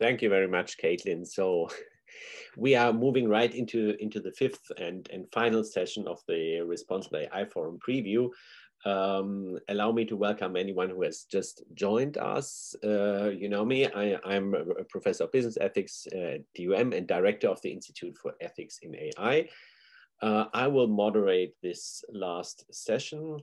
Thank you very much, Caitlin. So we are moving right into, into the fifth and, and final session of the Responsible AI Forum preview. Um, allow me to welcome anyone who has just joined us. Uh, you know me, I, am a professor of business ethics at TUM and director of the Institute for Ethics in AI. Uh, I will moderate this last session.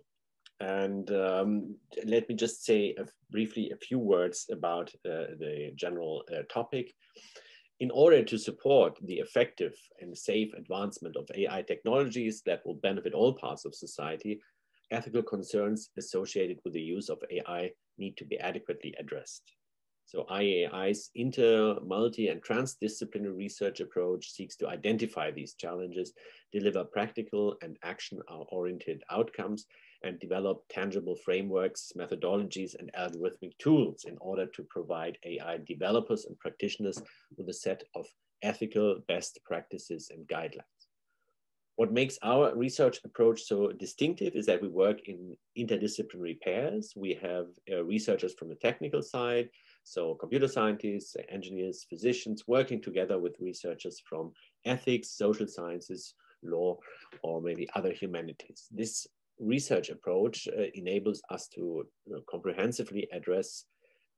And um, let me just say a, briefly a few words about uh, the general uh, topic. In order to support the effective and safe advancement of AI technologies that will benefit all parts of society, ethical concerns associated with the use of AI need to be adequately addressed. So IEAI's inter, multi, and transdisciplinary research approach seeks to identify these challenges, deliver practical and action-oriented outcomes, and develop tangible frameworks, methodologies, and algorithmic tools in order to provide AI developers and practitioners with a set of ethical best practices and guidelines. What makes our research approach so distinctive is that we work in interdisciplinary pairs. We have uh, researchers from the technical side, so computer scientists, engineers, physicians working together with researchers from ethics, social sciences, law, or maybe other humanities. This research approach uh, enables us to comprehensively address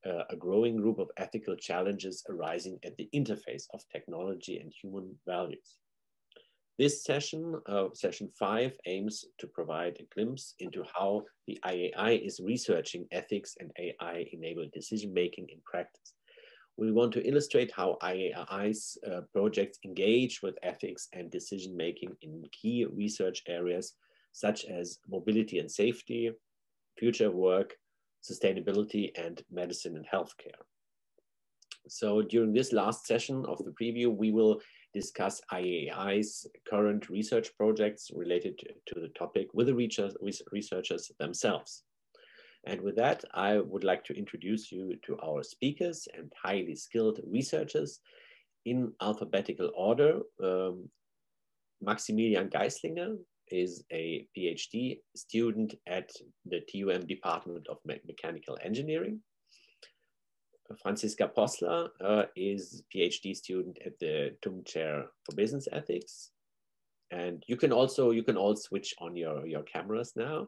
uh, a growing group of ethical challenges arising at the interface of technology and human values. This session, uh, session five, aims to provide a glimpse into how the IEAI is researching ethics and AI-enabled decision-making in practice. We want to illustrate how IEAI's uh, projects engage with ethics and decision-making in key research areas such as mobility and safety, future work, sustainability, and medicine and healthcare. So during this last session of the preview, we will discuss IEAI's current research projects related to, the topic with the researchers themselves. And with that, I would like to introduce you to our speakers and highly skilled researchers in alphabetical order. Um, Maximilian Geisslinger is a PhD student at the TUM Department of Me Mechanical Engineering. Franziska Poszler uh, is PhD student at the TUM Chair for Business Ethics. And you can also, you can all switch on your, your cameras now.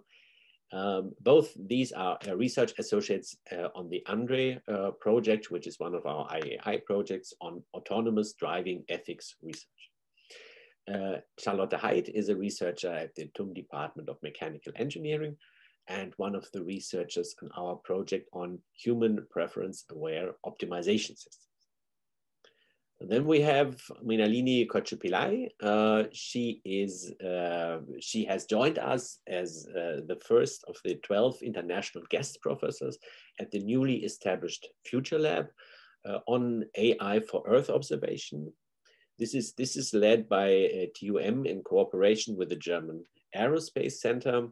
Um, both these are uh, research associates uh, on the ANDRE uh, project, which is one of our IEAI projects on autonomous driving ethics research. Uh, Charlotte Haid is a researcher at the TUM Department of Mechanical Engineering, and one of the researchers in our project on human preference aware optimization systems. And then we have Mrinalini Kochupillai. Uh, she is uh, she has joined us as uh, the first of the 12 international guest professors at the newly established Future Lab uh, on AI for Earth observation. This is this is led by uh, TUM in cooperation with the German Aerospace Center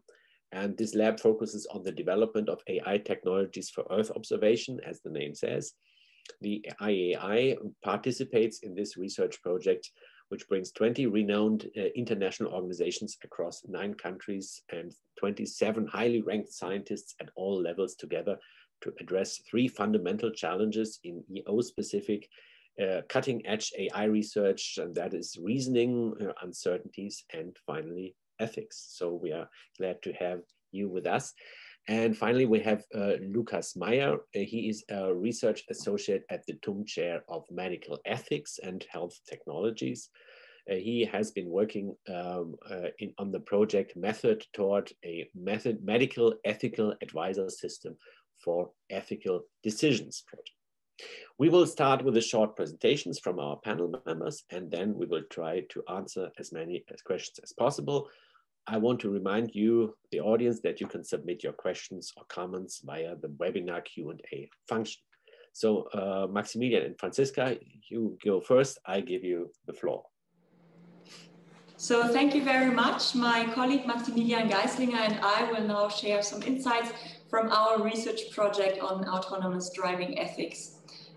and this lab focuses on the development of AI technologies for Earth observation, as the name says. The IEAI participates in this research project, which brings 20 renowned uh, international organizations across nine countries and 27 highly ranked scientists at all levels together to address three fundamental challenges in EO-specific uh, cutting edge AI research, and that is reasoning, uh, uncertainties, and finally ethics. So we are glad to have you with us. And finally, we have uh, Lukas Meier. Uh, he is a research associate at the TUM Chair of Medical Ethics and Health Technologies. Uh, he has been working um, uh, in, on the project METHAD toward a method medical ethical advisor system for ethical decisions project. We will start with the short presentations from our panel members, and then we will try to answer as many as questions as possible. I want to remind you, the audience, that you can submit your questions or comments via the webinar Q&A function. So uh, Maximilian and Franziska, you go first. I give you the floor. So thank you very much. My colleague Maximilian Geisslinger and I will now share some insights from our research project on autonomous driving ethics.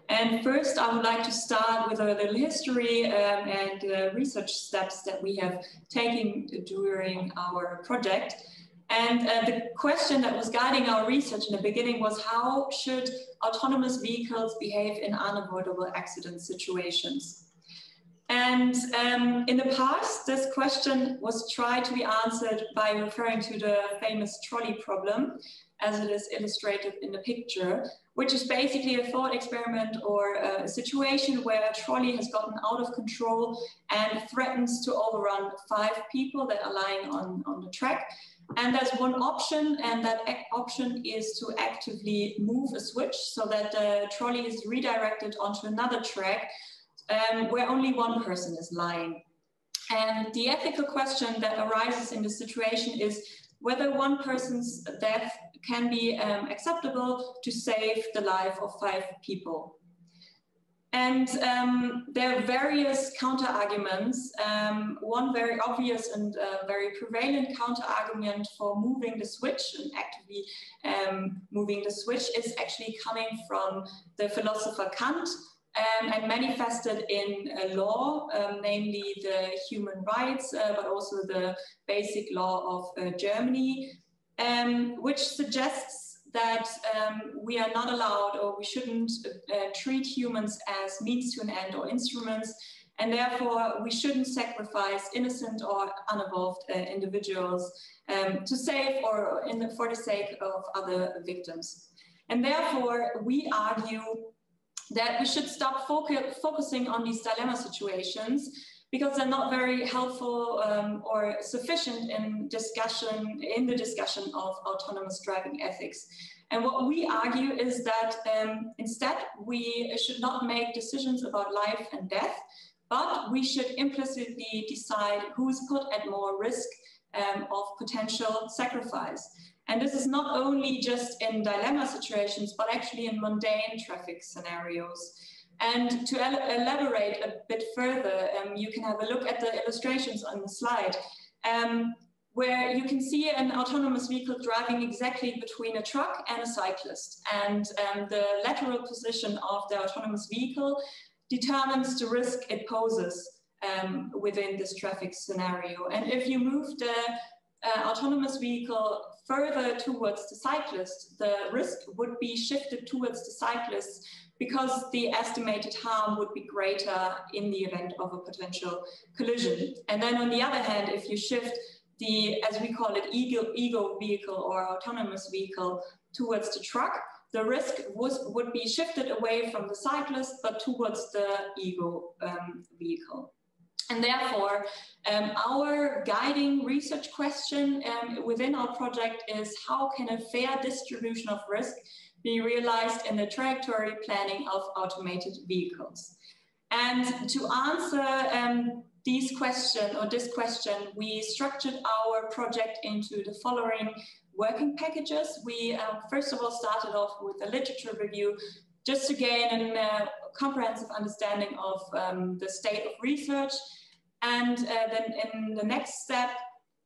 And first, I would like to start with a little history um, and uh, research steps that we have taken during our project. And uh, the question that was guiding our research in the beginning was how should autonomous vehicles behave in unavoidable accident situations? And um, in the past, this question was tried to be answered by referring to the famous trolley problem, as it is illustrated in the picture, which is basically a thought experiment or a situation where a trolley has gotten out of control and threatens to overrun five people that are lying on, on the track. And there's one option, and that option is to actively move a switch so that the trolley is redirected onto another track um, where only one person is lying. And the ethical question that arises in this situation is whether one person's death can be um, acceptable to save the life of five people. And um, there are various counter arguments. Um, one very obvious and uh, very prevalent counter argument for moving the switch and actively um, moving the switch is actually coming from the philosopher Kant, um, and manifested in a law, um, namely the human rights, uh, but also the basic law of uh, Germany, um, which suggests that um, we are not allowed or we shouldn't uh, treat humans as means to an end or instruments, and therefore we shouldn't sacrifice innocent or uninvolved uh, individuals um, to save or the, for the sake of other victims. And therefore, we argue that we should stop focusing on these dilemma situations because they're not very helpful um, or sufficient in discussion in the discussion of autonomous driving ethics. And what we argue is that um, instead we should not make decisions about life and death, but we should implicitly decide who's put at more risk um, of potential sacrifice. And this is not only just in dilemma situations, but actually in mundane traffic scenarios. And to elaborate a bit further, um, you can have a look at the illustrations on the slide, um, where you can see an autonomous vehicle driving exactly between a truck and a cyclist. And um, the lateral position of the autonomous vehicle determines the risk it poses um, within this traffic scenario. And if you move the uh, autonomous vehicle further towards the cyclist, the risk would be shifted towards the cyclist because the estimated harm would be greater in the event of a potential collision. And then on the other hand, if you shift the, as we call it, ego, ego vehicle or autonomous vehicle towards the truck, the risk was, would be shifted away from the cyclist, but towards the ego um, vehicle. And therefore, um, our guiding research question um, within our project is how can a fair distribution of risk be realized in the trajectory planning of automated vehicles? And to answer um, these questions or this question, we structured our project into the following working packages. We um, first of all started off with a literature review just to gain a uh, comprehensive understanding of um, the state of research and uh, then in the next step,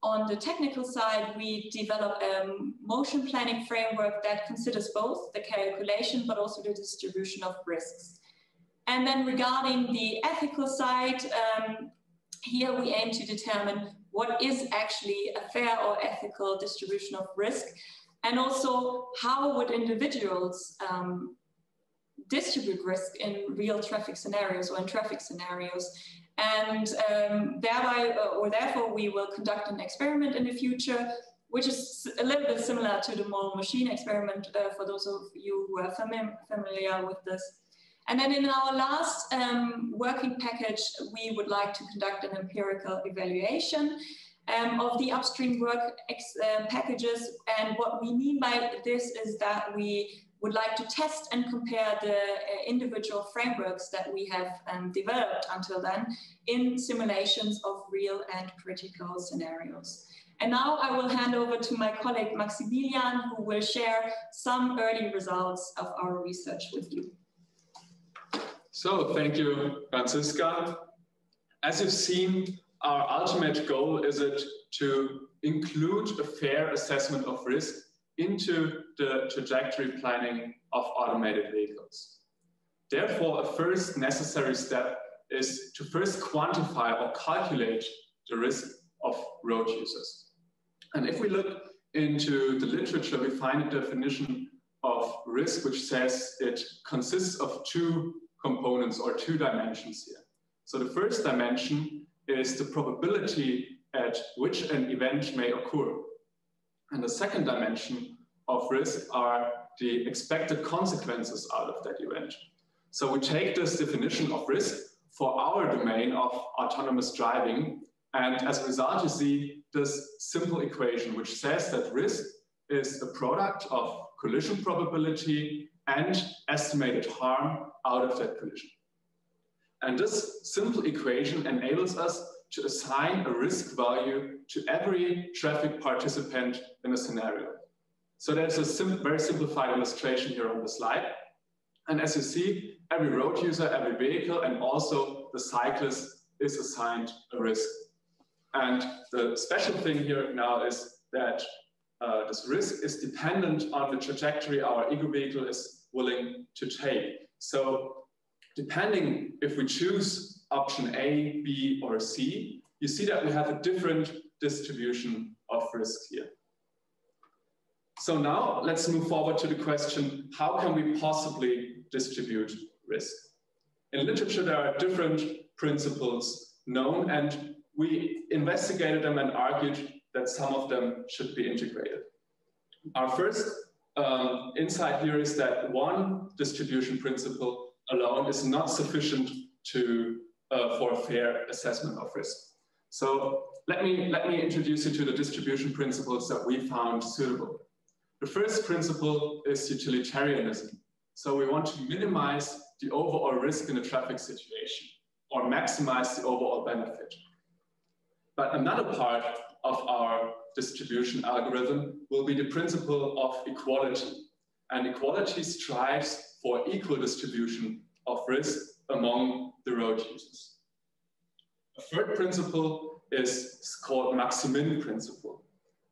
on the technical side, we develop a motion planning framework that considers both the calculation but also the distribution of risks. And then regarding the ethical side, um, here we aim to determine what is actually a fair or ethical distribution of risk, and also how would individuals um, distribute risk in real traffic scenarios or in traffic scenarios. And um, thereby, uh, or therefore, we will conduct an experiment in the future, which is a little bit similar to the moral machine experiment uh, for those of you who are fami familiar with this. And then in our last um, working package, we would like to conduct an empirical evaluation um, of the upstream work uh, packages. And what we mean by this is that we would like to test and compare the uh, individual frameworks that we have um, developed until then in simulations of real and critical scenarios. And now I will hand over to my colleague Maximilian, who will share some early results of our research with you. So thank you, Franziska. As you've seen, our ultimate goal is it to include a fair assessment of risk into the trajectory planning of automated vehicles. Therefore, a first necessary step is to first quantify or calculate the risk of road users. And if we look into the literature, we find a definition of risk which says it consists of two components or two dimensions here. So the first dimension is the probability at which an event may occur. And the second dimension of risk are the expected consequences out of that event. So we take this definition of risk for our domain of autonomous driving. And as a result, you see this simple equation, which says that risk is a product of collision probability and estimated harm out of that collision. And this simple equation enables us to assign a risk value to every traffic participant in a scenario. So there's a sim very simplified illustration here on the slide. And as you see, every road user, every vehicle, and also the cyclist is assigned a risk. And the special thing here now is that uh, this risk is dependent on the trajectory our ego vehicle is willing to take. So depending if we choose option A, B, or C, you see that we have a different distribution of risk here. So now let's move forward to the question, how can we possibly distribute risk? In literature, there are different principles known and we investigated them and argued that some of them should be integrated. Our first um, insight here is that one distribution principle alone is not sufficient to, uh, for a fair assessment of risk. So let me, let me introduce you to the distribution principles that we found suitable. The first principle is utilitarianism. So we want to minimize the overall risk in a traffic situation or maximize the overall benefit. But another part of our distribution algorithm will be the principle of equality. And equality strives for equal distribution of risk among the road users. A third principle is called Maximin principle.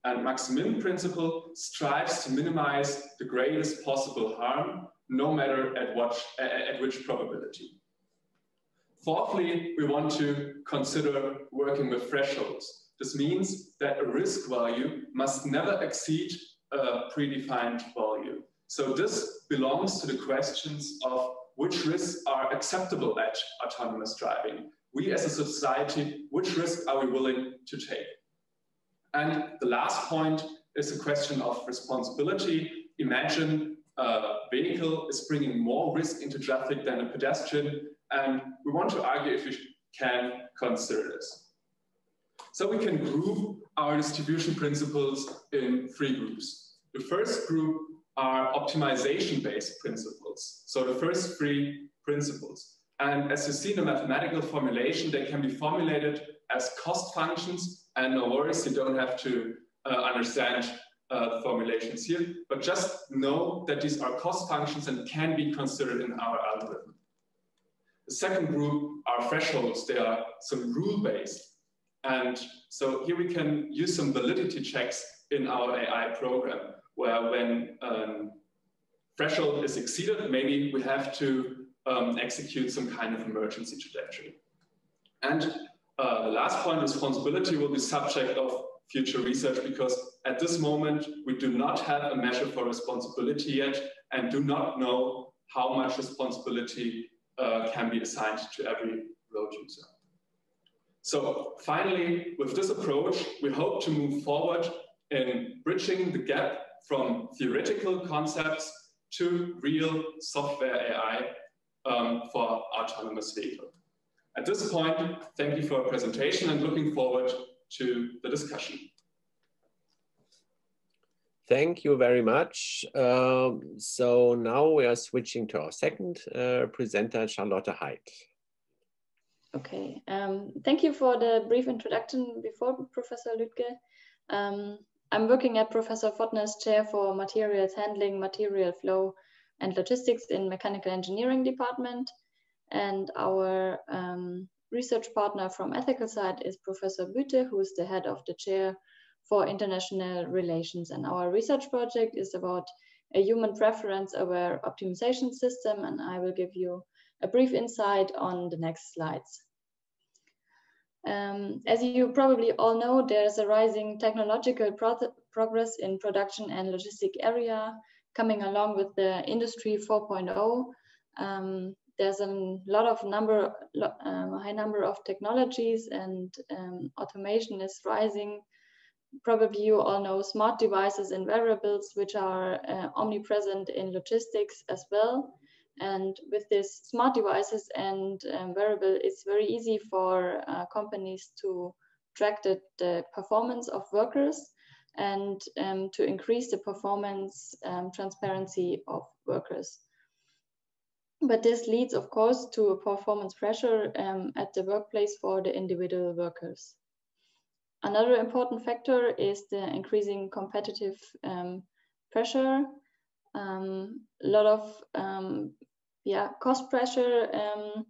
And Maximin principle strives to minimize the greatest possible harm, no matter at, what, at which probability. Fourthly, we want to consider working with thresholds. This means that a risk value must never exceed a predefined value. So this belongs to the questions of which risks are acceptable at autonomous driving. We as a society, which risks are we willing to take? And the last point is a question of responsibility. Imagine a vehicle is bringing more risk into traffic than a pedestrian, and we want to argue if we can consider this. So we can group our distribution principles in three groups. The first group are optimization-based principles. So the first three principles. And as you see in the mathematical formulation, they can be formulated as cost functions. And no worries, you don't have to uh, understand uh, formulations here, but just know that these are cost functions and can be considered in our algorithm. The second group are thresholds. They are some rule-based. And so here we can use some validity checks in our AI program, where when um, threshold is exceeded, maybe we have to um, execute some kind of emergency trajectory. And uh, the last point, responsibility, will be subject of future research because at this moment, we do not have a measure for responsibility yet and do not know how much responsibility uh, can be assigned to every road user. So finally, with this approach, we hope to move forward in bridging the gap from theoretical concepts to real software AI um, for autonomous vehicle. At this point, thank you for your presentation and looking forward to the discussion. Thank you very much. Um, so now we are switching to our second uh, presenter, Charlotte Haid. Okay, um, thank you for the brief introduction before Professor Lütge. Um, I'm working at Professor Fottner's chair for materials handling, material flow, and logistics in mechanical engineering department. And our um, research partner from ethical side is Professor Büthe, who is the head of the chair for international relations. And our research project is about a human preference aware optimization system. And I will give you a brief insight on the next slides. Um, as you probably all know, there's a rising technological progress in production and logistic area, coming along with the industry 4.0. Um, there's a lot of number, um, a high number of technologies and um, automation is rising. Probably you all know smart devices and wearables, which are uh, omnipresent in logistics as well. And with these smart devices and um, wearable, it's very easy for uh, companies to track the, the, performance of workers and um, to increase the performance um, transparency of workers. But this leads, of course, to a performance pressure um, at the workplace for the individual workers. Another important factor is the increasing competitive um, pressure. Um, a lot of um, yeah, cost pressure um,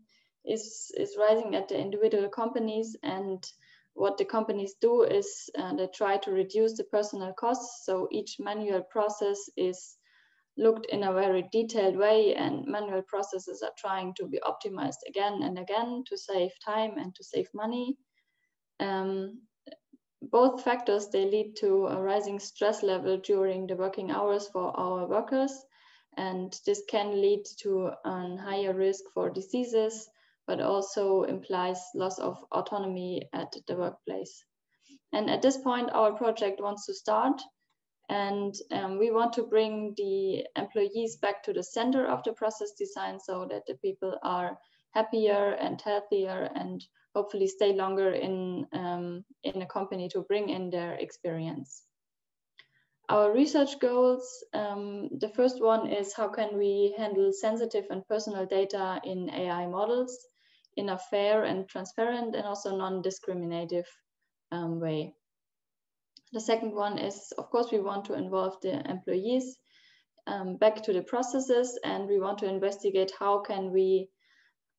is, is rising at the individual companies and what the companies do is uh, they try to reduce the personal costs. So each manual process is looked in a very detailed way and manual processes are trying to be optimized again and again to save time and to save money. Um, both factors, they lead to a rising stress level during the working hours for our workers. And this can lead to a higher risk for diseases, but also implies loss of autonomy at the workplace. And at this point, our project wants to start and um, we want to bring the employees back to the center of the process design so that the people are happier and healthier and hopefully stay longer in, um, in a company to bring in their experience. Our research goals, um, the first one is how can we handle sensitive and personal data in AI models in a fair and transparent and also non-discriminative um, way. The second one is, of course, we want to involve the employees um, back to the processes and we want to investigate how can we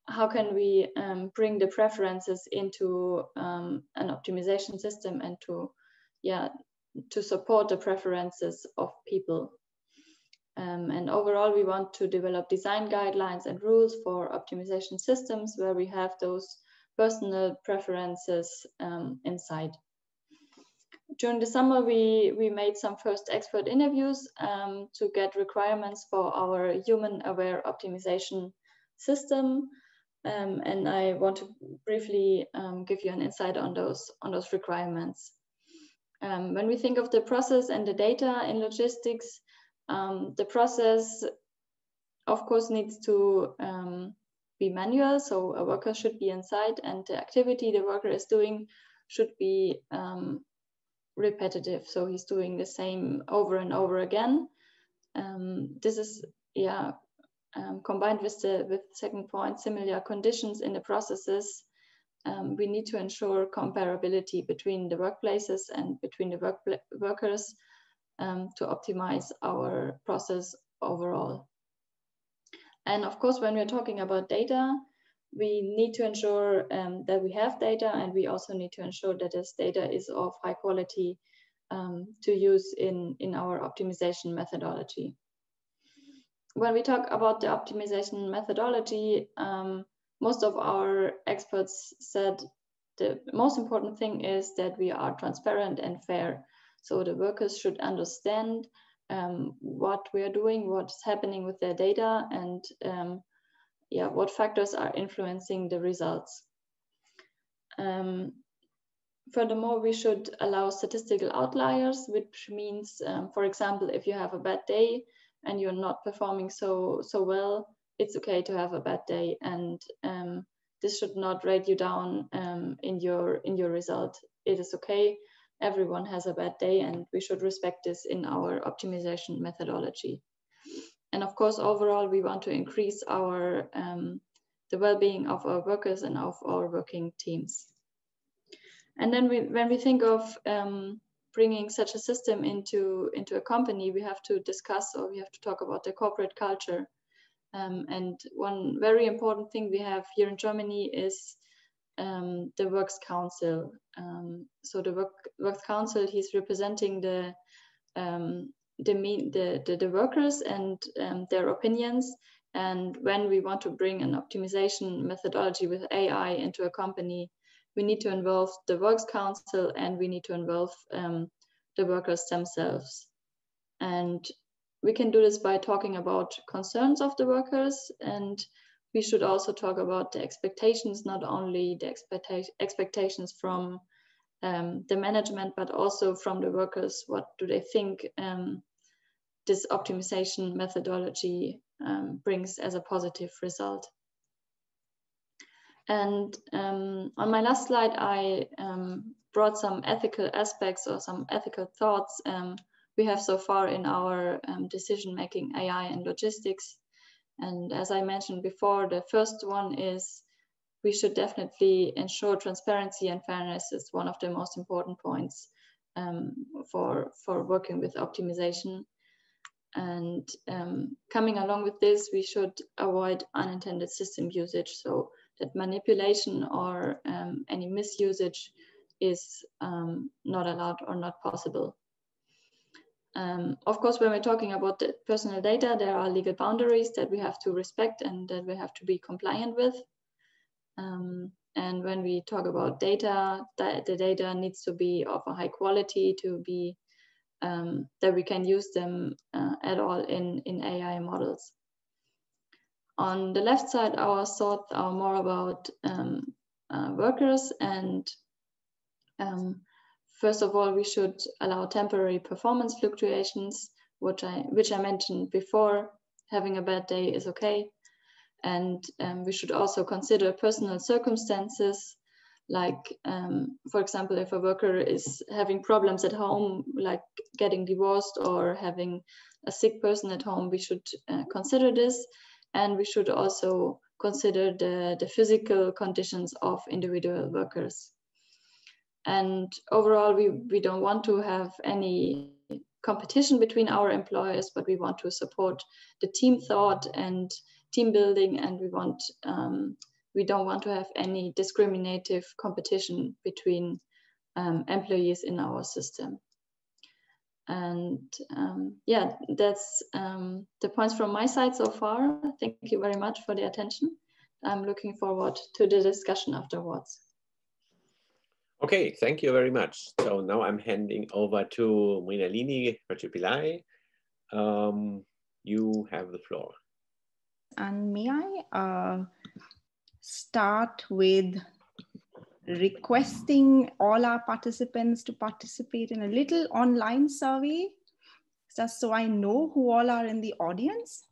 how can we um, bring the preferences into um, an optimization system and to yeah to support the preferences of people um, and overall we want to develop design guidelines and rules for optimization systems where we have those personal preferences um, inside during the summer, we, we made some first expert interviews um, to get requirements for our human aware optimization system. Um, and I want to briefly um, give you an insight on those, on those requirements. Um, when we think of the process and the data in logistics, um, the process, of course, needs to um, be manual. So a worker should be inside and the activity the worker is doing should be um, repetitive. So he's doing the same over and over again. Um, this is, yeah, um, combined with the with second point, similar conditions in the processes. Um, we need to ensure comparability between the workplaces and between the work workers um, to optimize our process overall. And of course, when we're talking about data, we need to ensure um, that we have data and we also need to ensure that this data is of high quality um, to use in, in our optimization methodology. When we talk about the optimization methodology, um, most of our experts said the most important thing is that we are transparent and fair. So the workers should understand um, what we are doing, what's happening with their data, and um, yeah, what factors are influencing the results. Um, furthermore, we should allow statistical outliers, which means, um, for example, if you have a bad day and you're not performing so so well, it's okay to have a bad day, and um, this should not rate you down um, in your in your result. It is okay. Everyone has a bad day, and we should respect this in our optimization methodology. And of course, overall, we want to increase our um, the well-being of our workers and of our working teams. And then we, when we think of um, bringing such a system into, into a company, we have to discuss or we have to talk about the corporate culture. Um, and one very important thing we have here in Germany is um, the Works Council. Um, so the work, Works Council, he's representing the um, the, the, the, the workers and um, their opinions. And when we want to bring an optimization methodology with AI into a company, we need to involve the Works Council and we need to involve um, the workers themselves. And we can do this by talking about concerns of the workers and we should also talk about the expectations, not only the expecta expectations from um, the management, but also from the workers. What do they think um, this optimization methodology um, brings as a positive result? And um, on my last slide, I um, brought some ethical aspects or some ethical thoughts um, we have so far in our um, decision making AI and logistics. And as I mentioned before, the first one is we should definitely ensure transparency and fairness is one of the most important points um, for, for working with optimization. And um, coming along with this, we should avoid unintended system usage so that manipulation or um, any misusage is um, not allowed or not possible. Um, of course, when we're talking about personal data, there are legal boundaries that we have to respect and that we have to be compliant with. Um, and when we talk about data, the, data needs to be of a high quality to be um, that we can use them uh, at all in, in AI models. On the left side, our thoughts are more about um, uh, workers and um, First of all, we should allow temporary performance fluctuations, which I, which I mentioned before. Having a bad day is okay. And um, we should also consider personal circumstances, like, um, for example, if a worker is having problems at home, like getting divorced or having a sick person at home, we should uh, consider this. And we should also consider the, the physical conditions of individual workers. And overall, we, we don't want to have any competition between our employers, but we want to support the team thought and team building, and we want um, we don't want to have any discriminative competition between um, employees in our system. And um, yeah, that's um, the points from my side so far. Thank you very much for the attention. I'm looking forward to the discussion afterwards. Okay, thank you very much. So now I'm handing over to Mrinalini Kochupillai. Um, you have the floor. And may I uh, start with requesting all our participants to participate in a little online survey, just so I know who all are in the audience.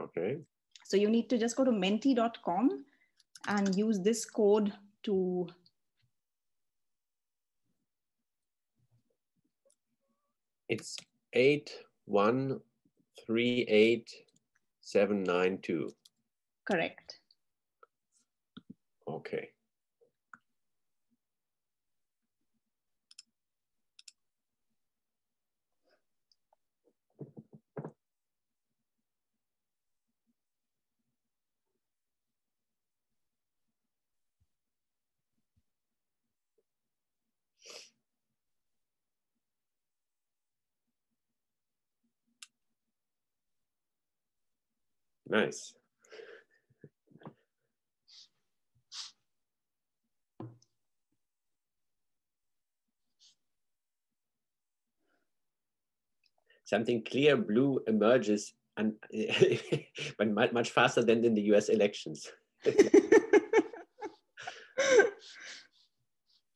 Okay. So you need to just go to menti.com and use this code to It's eight one three eight seven nine two. Correct. Okay. Nice. Something clear blue emerges and but much faster than in the US elections.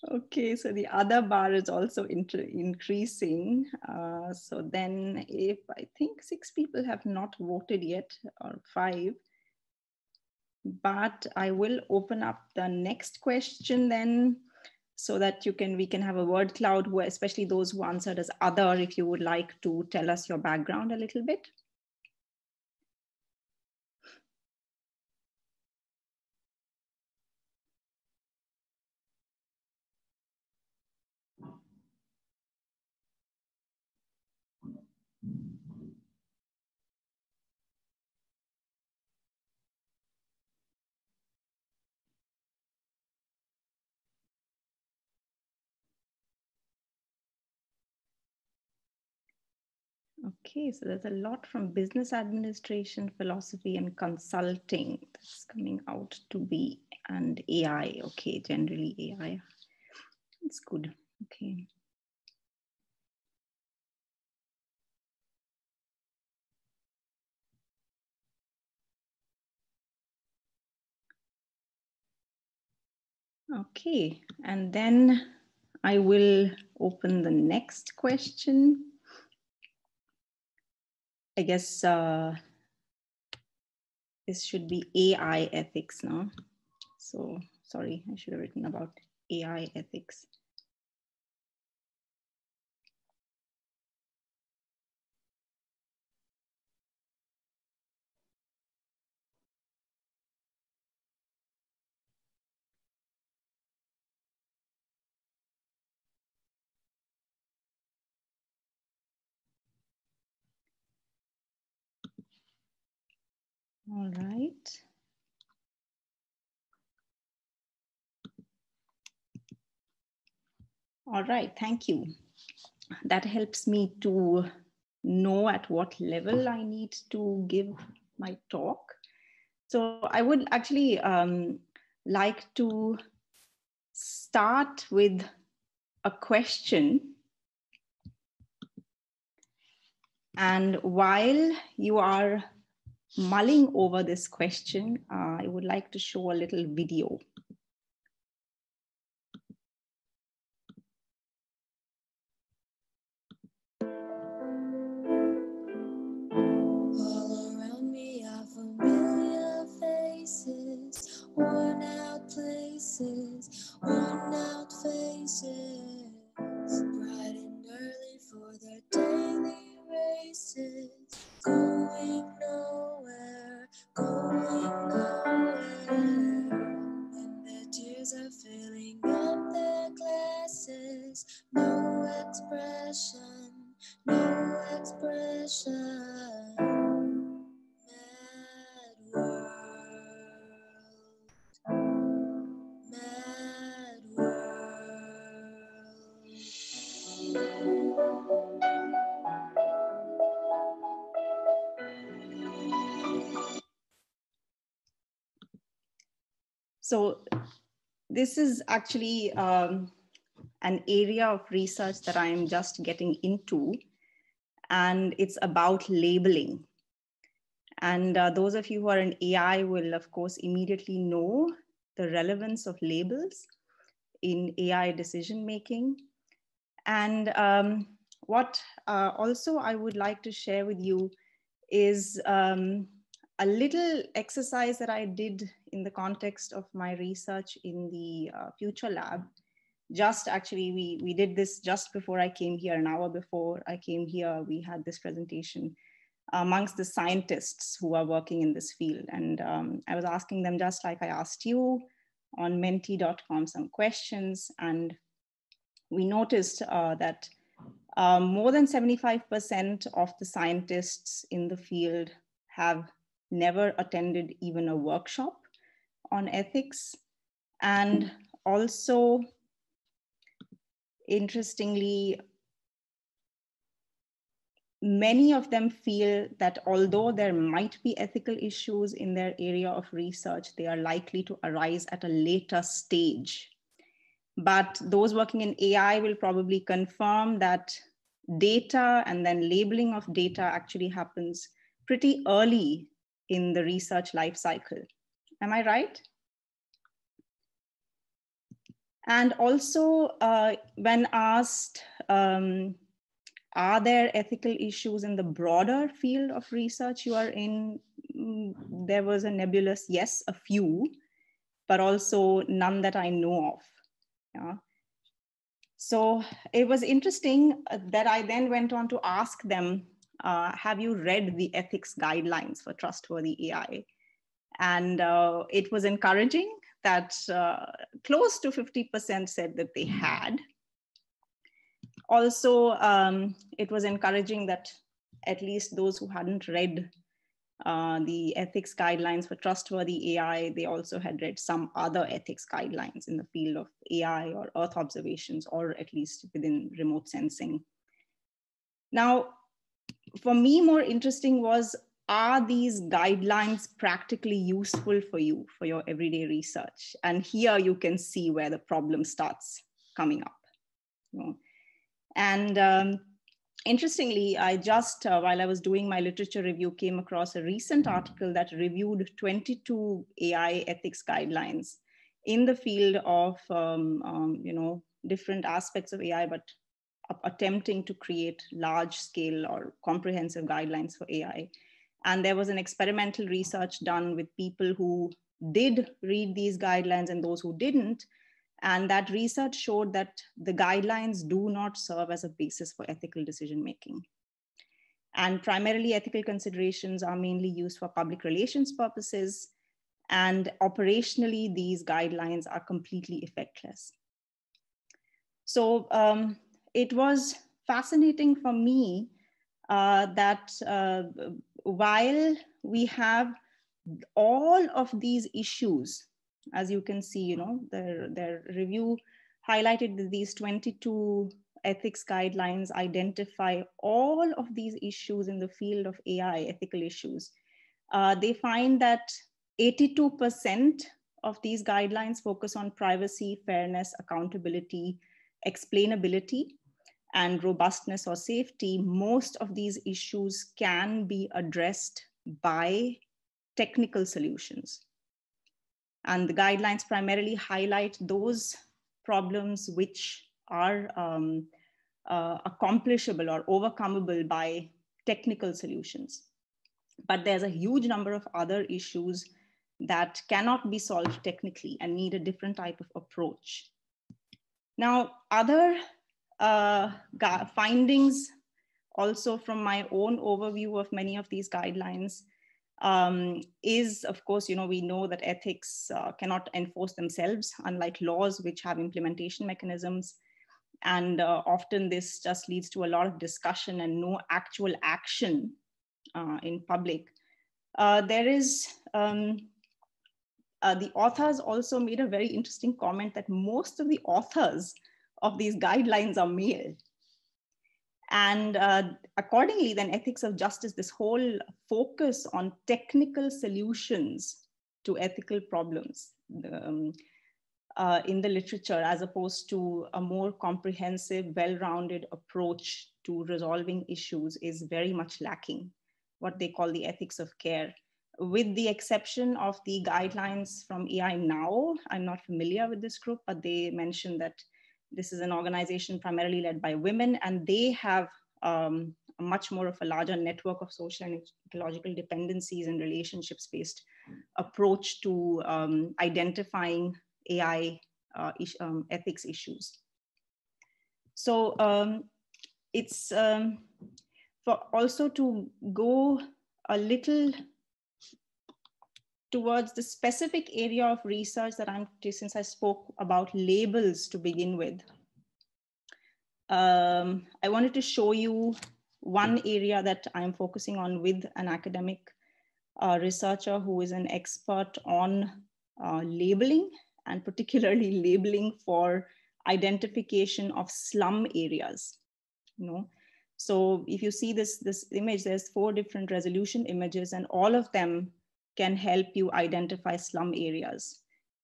Okay, so the other bar is also increasing. Uh, so then if I think six people have not voted yet or five, but I will open up the next question then so that you can we can have a word cloud where especially those who answered as other if you would like to tell us your background a little bit. Okay, so there's a lot from business administration, philosophy, and consulting that's coming out to be, and AI. Okay, generally AI. It's good. Okay. Okay, and then I will open the next question. I guess uh, this should be AI ethics now. So sorry, I should have written about AI ethics. All right. All right, thank you. That helps me to know at what level I need to give my talk. So I would actually um, like to start with a question. And while you are mulling over this question, uh, I would like to show a little video. So this is actually um, an area of research that I am just getting into, and it's about labeling. And uh, those of you who are in AI will, of course, immediately know the relevance of labels in AI decision making. And um, what uh, also I would like to share with you is um, a little exercise that I did in the context of my research in the uh, Future Lab. Just actually, we, we did this just before I came here, an hour before I came here, we had this presentation amongst the scientists who are working in this field. And um, I was asking them just like I asked you on menti.com some questions. And we noticed uh, that uh, more than 75% of the scientists in the field have never attended even a workshop on ethics. And also, interestingly, many of them feel that although there might be ethical issues in their area of research, they are likely to arise at a later stage. But those working in AI will probably confirm that data and then labeling of data actually happens pretty early in the research life cycle. Am I right? And also, uh, when asked, um, are there ethical issues in the broader field of research you are in? Mm, there was a nebulous yes, a few, but also none that I know of. Yeah. So it was interesting uh, that I then went on to ask them uh, have you read the ethics guidelines for trustworthy AI? And uh, it was encouraging that uh, close to 50% said that they had. Also, um, it was encouraging that at least those who hadn't read uh, the ethics guidelines for trustworthy AI, they also had read some other ethics guidelines in the field of AI or Earth observations, or at least within remote sensing. Now, for me, more interesting was are these guidelines practically useful for you for your everyday research? And here you can see where the problem starts coming up. And um, interestingly, I just, uh, while I was doing my literature review, came across a recent article that reviewed 22 AI ethics guidelines, in the field of, um, um, you know, different aspects of AI, but attempting to create large scale or comprehensive guidelines for AI. And there was an experimental research done with people who did read these guidelines and those who didn't. And that research showed that the guidelines do not serve as a basis for ethical decision making. And primarily, ethical considerations are mainly used for public relations purposes. And operationally, these guidelines are completely effectless. So um, it was fascinating for me uh, that uh, while we have all of these issues, as you can see, you know, their, their review highlighted that these 22 ethics guidelines identify all of these issues in the field of AI, ethical issues. Uh, they find that 82% of these guidelines focus on privacy, fairness, accountability, explainability, and robustness or safety, most of these issues can be addressed by technical solutions. And the guidelines primarily highlight those problems which are um, uh, accomplishable or overcomable by technical solutions. But there's a huge number of other issues that cannot be solved technically and need a different type of approach. Now, other uh, findings also from my own overview of many of these guidelines um, is, of course, you know, we know that ethics uh, cannot enforce themselves, unlike laws which have implementation mechanisms. And uh, often this just leads to a lot of discussion and no actual action uh, in public. Uh, there is, um, uh, the authors also made a very interesting comment that most of the authors of these guidelines are male. And uh, accordingly, then ethics of justice, this whole focus on technical solutions to ethical problems um, uh, in the literature, as opposed to a more comprehensive, well-rounded approach to resolving issues is very much lacking, what they call the ethics of care. With the exception of the guidelines from AI Now, I'm not familiar with this group, but they mentioned that this is an organization primarily led by women, and they have um, much more of a larger network of social and ecological dependencies and relationships based approach to um, identifying AI uh, is, um, ethics issues. So um, it's um, for also to go a little towards the specific area of research that I'm, since I spoke about labels to begin with, um, I wanted to show you one area that I'm focusing on with an academic uh, researcher who is an expert on uh, labeling and particularly labeling for identification of slum areas. You know, so if you see this, this image, there's four different resolution images and all of them can help you identify slum areas.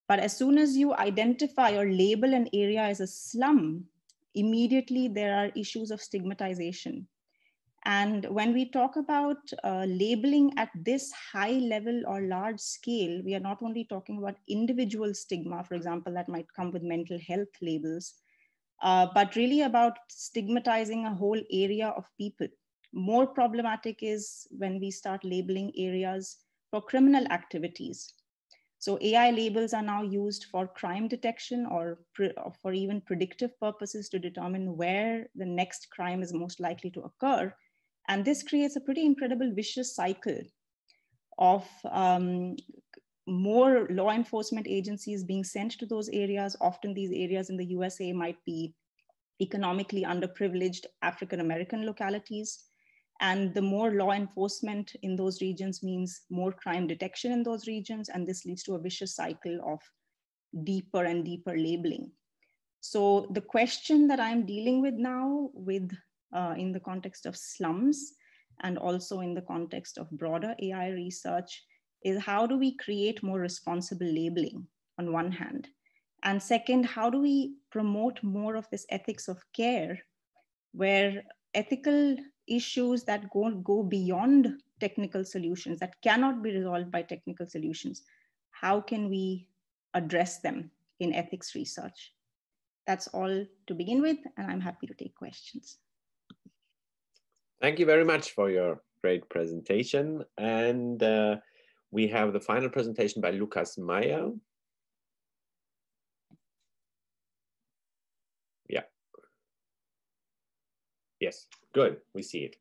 But as soon as you identify or label an area as a slum, immediately there are issues of stigmatization. And when we talk about uh, labeling at this high level or large scale, we are not only talking about individual stigma, for example, that might come with mental health labels, uh, but really about stigmatizing a whole area of people. More problematic is when we start labeling areas for criminal activities. So AI labels are now used for crime detection or, or, for even predictive purposes to determine where the next crime is most likely to occur. And this creates a pretty incredible vicious cycle of um, more law enforcement agencies being sent to those areas. Often these areas in the USA might be economically underprivileged African American localities. And the more law enforcement in those regions means more crime detection in those regions. And this leads to a vicious cycle of deeper and deeper labeling. So the question that I'm dealing with now with uh, in the context of slums and also in the context of broader AI research is how do we create more responsible labeling on one hand? And second, how do we promote more of this ethics of care where ethical issues that go, go beyond technical solutions that cannot be resolved by technical solutions how can we address them in ethics research. That's all to begin with, and I'm happy to take questions. Thank you very much for your great presentation. And uh, we have the final presentation by Lukas Meier. Yeah. Yes, good, we see it.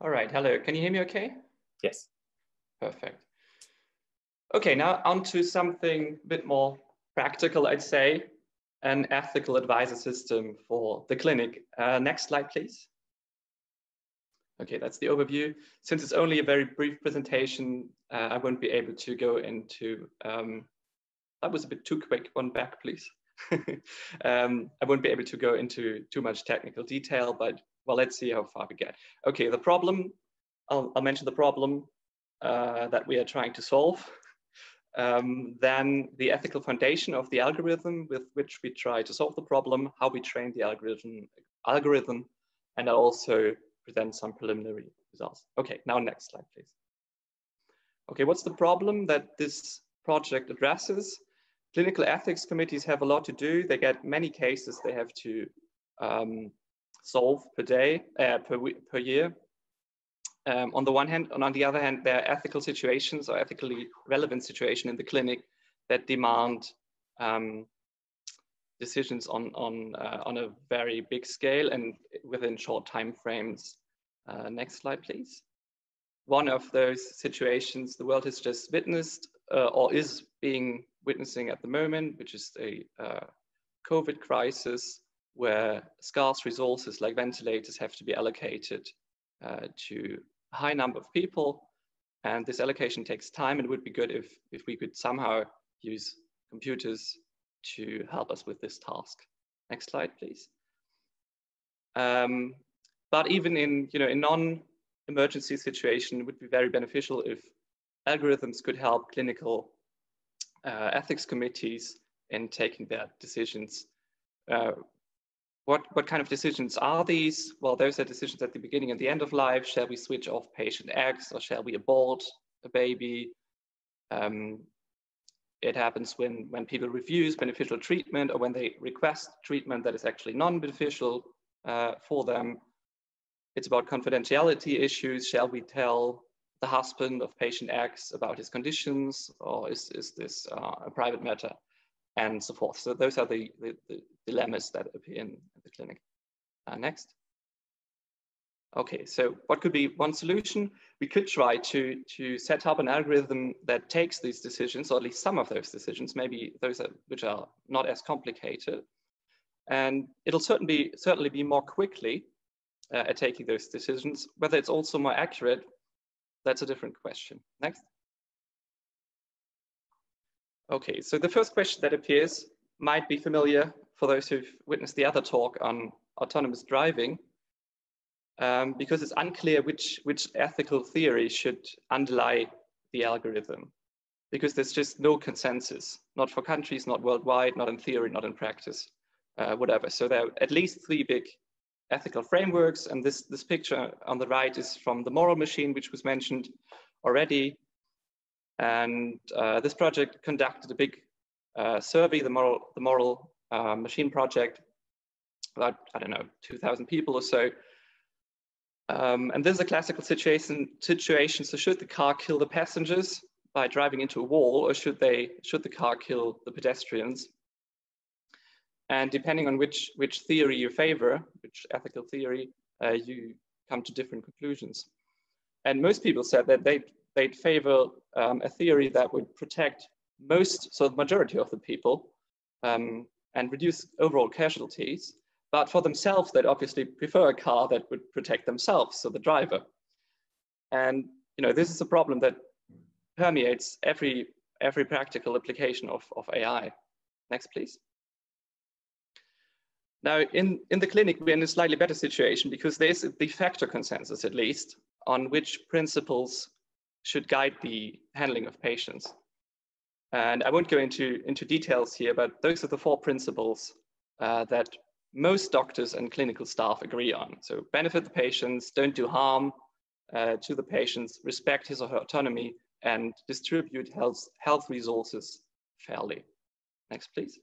All right, hello, can you hear me okay? Yes. Perfect. Okay, now on to something a bit more practical, I'd say, an ethical advisor system for the clinic. Uh, next slide, please. Okay, that's the overview. Since it's only a very brief presentation, uh, I won't be able to go into, um, that was a bit too quick, one back please. um, I won't be able to go into too much technical detail, but well, let's see how far we get. Okay, the problem, I'll, I'll mention the problem uh, that we are trying to solve. Um, then the ethical foundation of the algorithm with which we try to solve the problem, how we train the algorithm, algorithm and I'll also present some preliminary results. Okay, now next slide, please. Okay, what's the problem that this project addresses? Clinical ethics committees have a lot to do. They get many cases they have to um, solve per day, uh, per, per year. Um, on the one hand, and on the other hand, there are ethical situations or ethically relevant situations in the clinic that demand um, decisions on on uh, on a very big scale and within short time frames. Uh, next slide, please. One of those situations the world has just witnessed uh, or is being witnessing at the moment, which is a uh, COVID crisis where scarce resources like ventilators have to be allocated uh, to a high number of people. And this allocation takes time it would be good if, if we could somehow use computers to help us with this task. Next slide, please. Um, but even in, you know, in non-emergency situation, it would be very beneficial if algorithms could help clinical uh, ethics committees in taking their decisions. Uh, what, what kind of decisions are these? Well, those are decisions at the beginning and the end of life. Shall we switch off patient X or shall we abort a baby? Um, it happens when, when people refuse beneficial treatment or when they request treatment that is actually non-beneficial uh, for them. It's about confidentiality issues. Shall we tell the husband of patient X about his conditions or is, is this uh, a private matter? And so forth. So those are the, the, the dilemmas that appear in the clinic. Uh, next. Okay, so what could be one solution? We could try to, to set up an algorithm that takes these decisions, or at least some of those decisions, maybe those are, which are not as complicated. And it'll certainly be, certainly be more quickly uh, at taking those decisions. Whether it's also more accurate, that's a different question. Next. Okay, so the first question that appears might be familiar for those who've witnessed the other talk on autonomous driving, um, because it's unclear which, which ethical theory should underlie the algorithm, because there's just no consensus, not for countries, not worldwide, not in theory, not in practice, uh, whatever. So there are at least three big ethical frameworks, and this, this picture on the right is from the moral machine, which was mentioned already. And uh, this project conducted a big uh, survey, the moral, the moral uh, machine project, about, I don't know, 2,000 people or so. Um, and this is a classical situation, situation. So should the car kill the passengers by driving into a wall or should they, should the car kill the pedestrians? And depending on which, which theory you favor, which ethical theory, uh, you come to different conclusions. And most people said that they'd, they'd favor um, a theory that would protect most, so the majority of the people, um, and reduce overall casualties. But for themselves, they'd obviously prefer a car that would protect themselves, so the driver. And you know, this is a problem that permeates every, every practical application of, of AI. Next, please. Now, in, in the clinic, we're in a slightly better situation because there's a de facto consensus, at least, on which principles should guide the handling of patients. And I won't go into, into details here, but those are the four principles uh, that most doctors and clinical staff agree on. So benefit the patients, don't do harm uh, to the patients, respect his or her autonomy, and distribute health, health resources fairly. Next, please.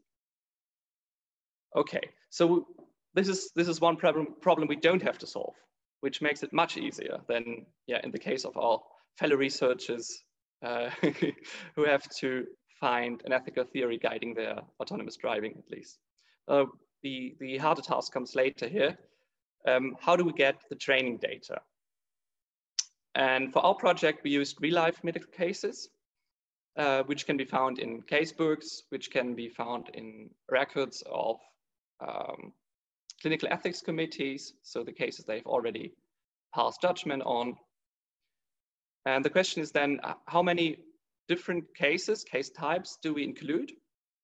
Okay, so this is this is one problem problem we don't have to solve, which makes it much easier than yeah in the case of our fellow researchers uh, who have to find an ethical theory guiding their autonomous driving at least. Uh, the the harder task comes later here. Um, how do we get the training data? And for our project, we used real life medical cases uh, which can be found in casebooks, which can be found in records of um, clinical ethics committees, so the cases they've already passed judgment on. And the question is then, uh, how many different cases, case types do we include?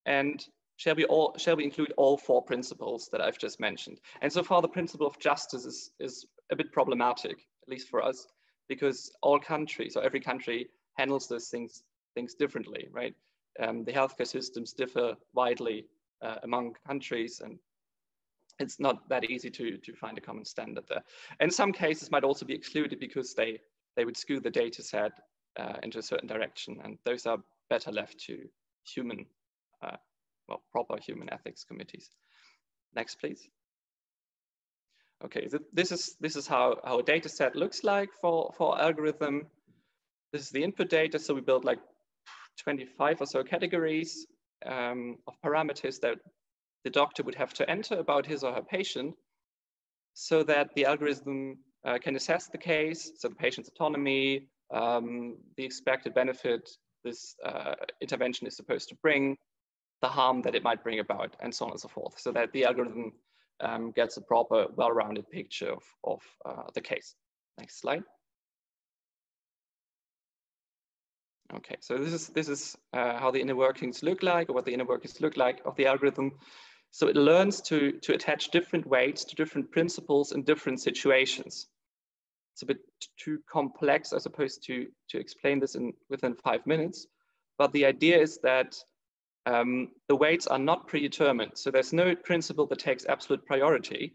And shall we, all, shall we include all four principles that I've just mentioned? And so far, the principle of justice is, is a bit problematic, at least for us, because all countries, or every country, handles those things things differently, right? Um, the healthcare systems differ widely uh, among countries and it's not that easy to, to find a common standard there. And some cases might also be excluded because they, they would skew the data set uh, into a certain direction and those are better left to human, uh, well, proper human ethics committees. Next, please. Okay, so this is, this is how, how a data set looks like for, for algorithm. This is the input data. So we built like 25 or so categories um, of parameters that the doctor would have to enter about his or her patient so that the algorithm uh, can assess the case, so the patient's autonomy, um, the expected benefit this uh, intervention is supposed to bring, the harm that it might bring about, and so on and so forth, so that the algorithm um, gets a proper, well-rounded picture of, of uh, the case. Next slide. Okay, so this is this is uh, how the inner workings look like, or what the inner workings look like of the algorithm. So it learns to to attach different weights to different principles in different situations. It's a bit too complex, I suppose, to to explain this in within five minutes. But the idea is that um, the weights are not predetermined. So there's no principle that takes absolute priority,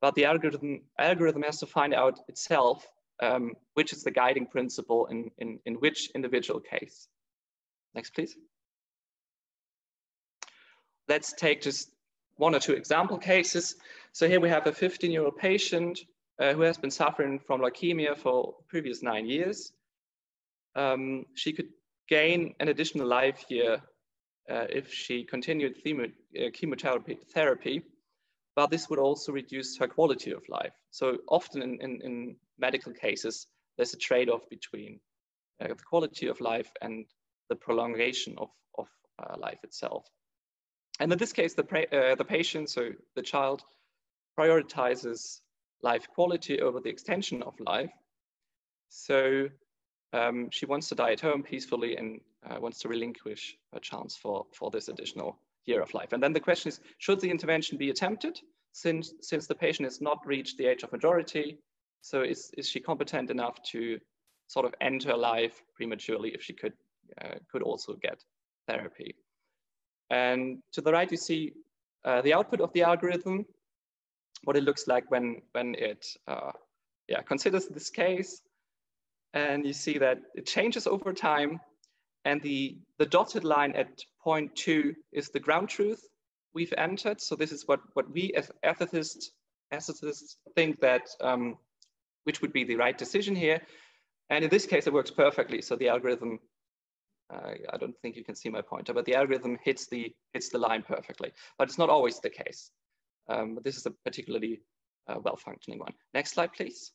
but the algorithm algorithm has to find out itself um, which is the guiding principle in, in, in which individual case. Next, please. Let's take just one or two example cases. So here we have a 15-year-old patient uh, who has been suffering from leukemia for previous nine years. Um, she could gain an additional life year uh, if she continued uh, chemotherapy therapy, but this would also reduce her quality of life. So often in, in, in medical cases, there's a trade-off between uh, the quality of life and the prolongation of, of uh, life itself. And in this case, the, uh, the patient, so the child, prioritizes life quality over the extension of life. So um, she wants to die at home peacefully and uh, wants to relinquish her chance for, for this additional year of life. And then the question is, should the intervention be attempted since, since the patient has not reached the age of majority so is, is she competent enough to sort of end her life prematurely if she could, uh, could also get therapy? And to the right, you see uh, the output of the algorithm, what it looks like when, when it uh, yeah, considers this case. And you see that it changes over time. And the, the dotted line at point two is the ground truth we've entered. So this is what, what we as ethicists, ethicists think that um, which would be the right decision here. And in this case, it works perfectly. So the algorithm, uh, I don't think you can see my pointer, but the algorithm hits the, hits the line perfectly. But it's not always the case. Um, but this is a particularly uh, well-functioning one. Next slide, please.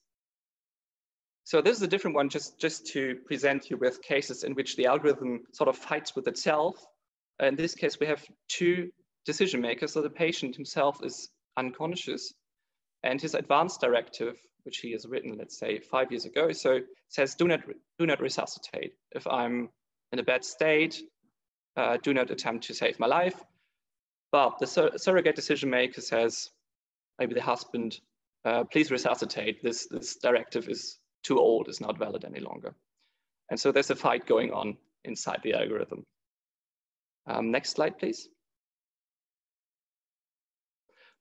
So this is a different one just, just to present you with cases in which the algorithm sort of fights with itself. In this case, we have two decision makers. So the patient himself is unconscious and his advance directive which he has written, let's say, five years ago. So says, do not, do not resuscitate. If I'm in a bad state, uh, do not attempt to save my life. But the sur surrogate decision maker says, maybe the husband, uh, please resuscitate. This, this directive is too old, is not valid any longer. And so there's a fight going on inside the algorithm. Um, next slide, please.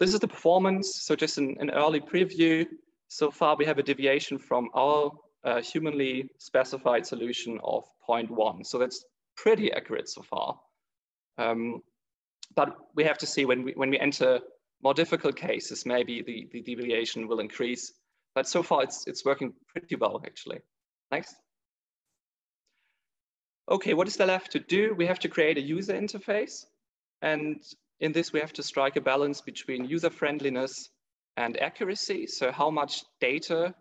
This is the performance. So just an, an early preview so far we have a deviation from our uh, humanly specified solution of 0.1. So that's pretty accurate so far. Um, but we have to see when we, when we enter more difficult cases, maybe the, the deviation will increase. But so far it's, it's working pretty well actually. Next. Okay, what is there left to do? We have to create a user interface. And in this, we have to strike a balance between user friendliness and accuracy. So how much data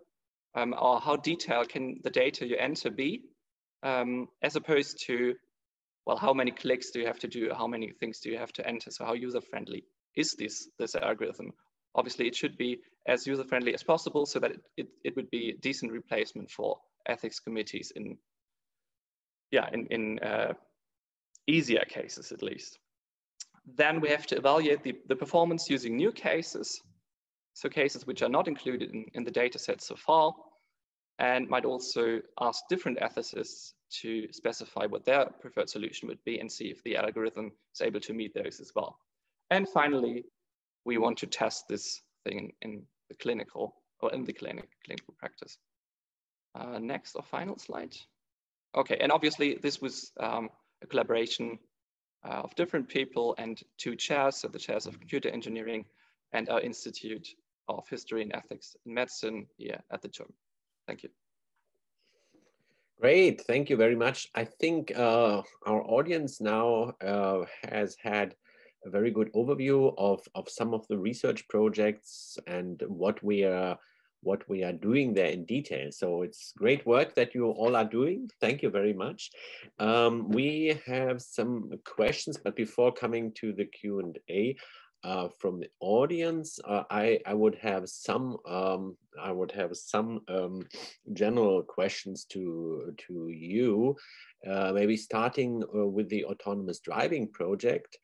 um, or how detailed can the data you enter be, um, as opposed to, well, how many clicks do you have to do? How many things do you have to enter? So how user friendly is this, this algorithm? Obviously, it should be as user friendly as possible so that it, it, it would be a decent replacement for ethics committees in, yeah, in, in uh, easier cases at least. Then we have to evaluate the, the performance using new cases so cases which are not included in, in the data set so far, and might also ask different ethicists to specify what their preferred solution would be and see if the algorithm is able to meet those as well. And finally, we want to test this thing in, in the clinical or in the clinic, clinical practice. Uh, next or final slide. Okay, and obviously this was um, a collaboration uh, of different people and two chairs, so the chairs of computer engineering and our Institute of History and Ethics in Medicine here at the TUM. Thank you. Great, thank you very much. I think uh, our audience now uh, has had a very good overview of, of some of the research projects and what we are what we are doing there in detail. So it's great work that you all are doing. Thank you very much. Um, we have some questions, but before coming to the Q&A, uh, from the audience, uh, I, I would have some um, I would have some um, general questions to to you. Uh, maybe starting uh, with the autonomous driving project,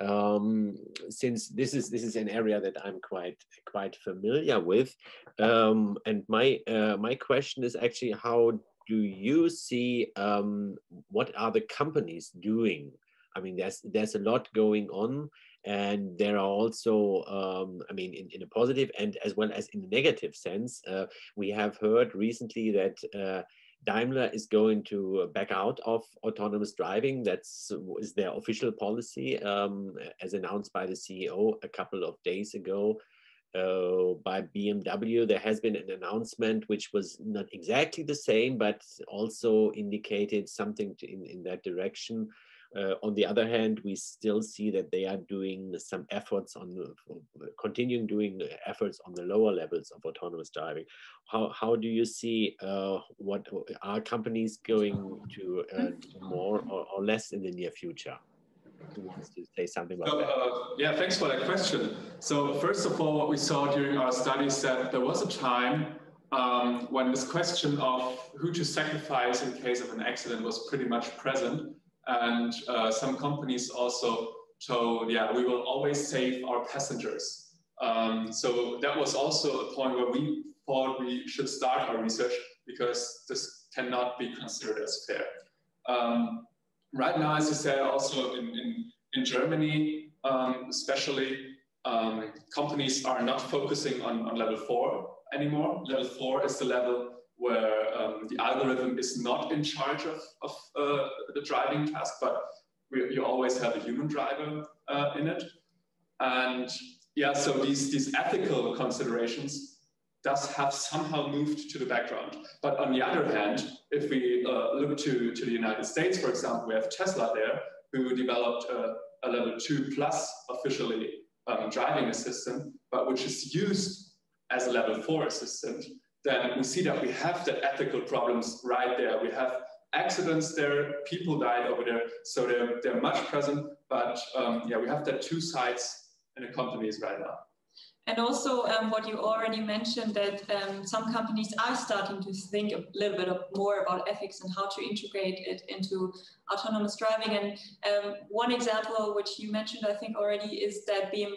um, since this is this is an area that I'm quite quite familiar with, um, and my uh, my question is actually how do you see um, what are the companies doing? I mean, there's there's a lot going on and there are also um, i mean in, in, a positive and as well as in a negative sense uh, we have heard recently that uh, Daimler is going to back out of autonomous driving. That's is their official policy, um, as announced by the CEO a couple of days ago. Uh, by BMW, there has been an announcement which was not exactly the same, but also indicated something to, in, in that direction. Uh, on the other hand, we still see that they are doing some efforts on the, continuing doing efforts on the lower levels of autonomous driving. How, how do you see uh, what are companies going to uh, more or, or, less in the near future? Who wants to say something about so, that? Uh, yeah, thanks for that question. So first of all, what we saw during our study is that there was a time um, when this question of who to sacrifice in case of an accident was pretty much present. And uh, some companies also told, yeah, we will always save our passengers. Um, so that was also a point where we thought we should start our research because this cannot be considered as fair. Um, right now, as you said, also in, in, in Germany, um, especially, um, companies are not focusing on, on level four anymore. Level four is the level where um, the algorithm is not in charge of, of uh, the driving task, but we, you always have a human driver uh, in it. And yeah, so these, these ethical considerations does have somehow moved to the background. But on the other hand, if we uh, look to, to the United States, for example, we have Tesla there, who developed a, a level two plus officially um, driving assistant, but which is used as a level four assistant then we see that we have the ethical problems right there. We have accidents there, people died over there, so they're, they're much present, but um, yeah, we have that two sides in the companies right now. And also um, what you already mentioned that um, some companies are starting to think a little bit more about ethics and how to integrate it into autonomous driving. And um, one example which you mentioned, I think already, is that BM,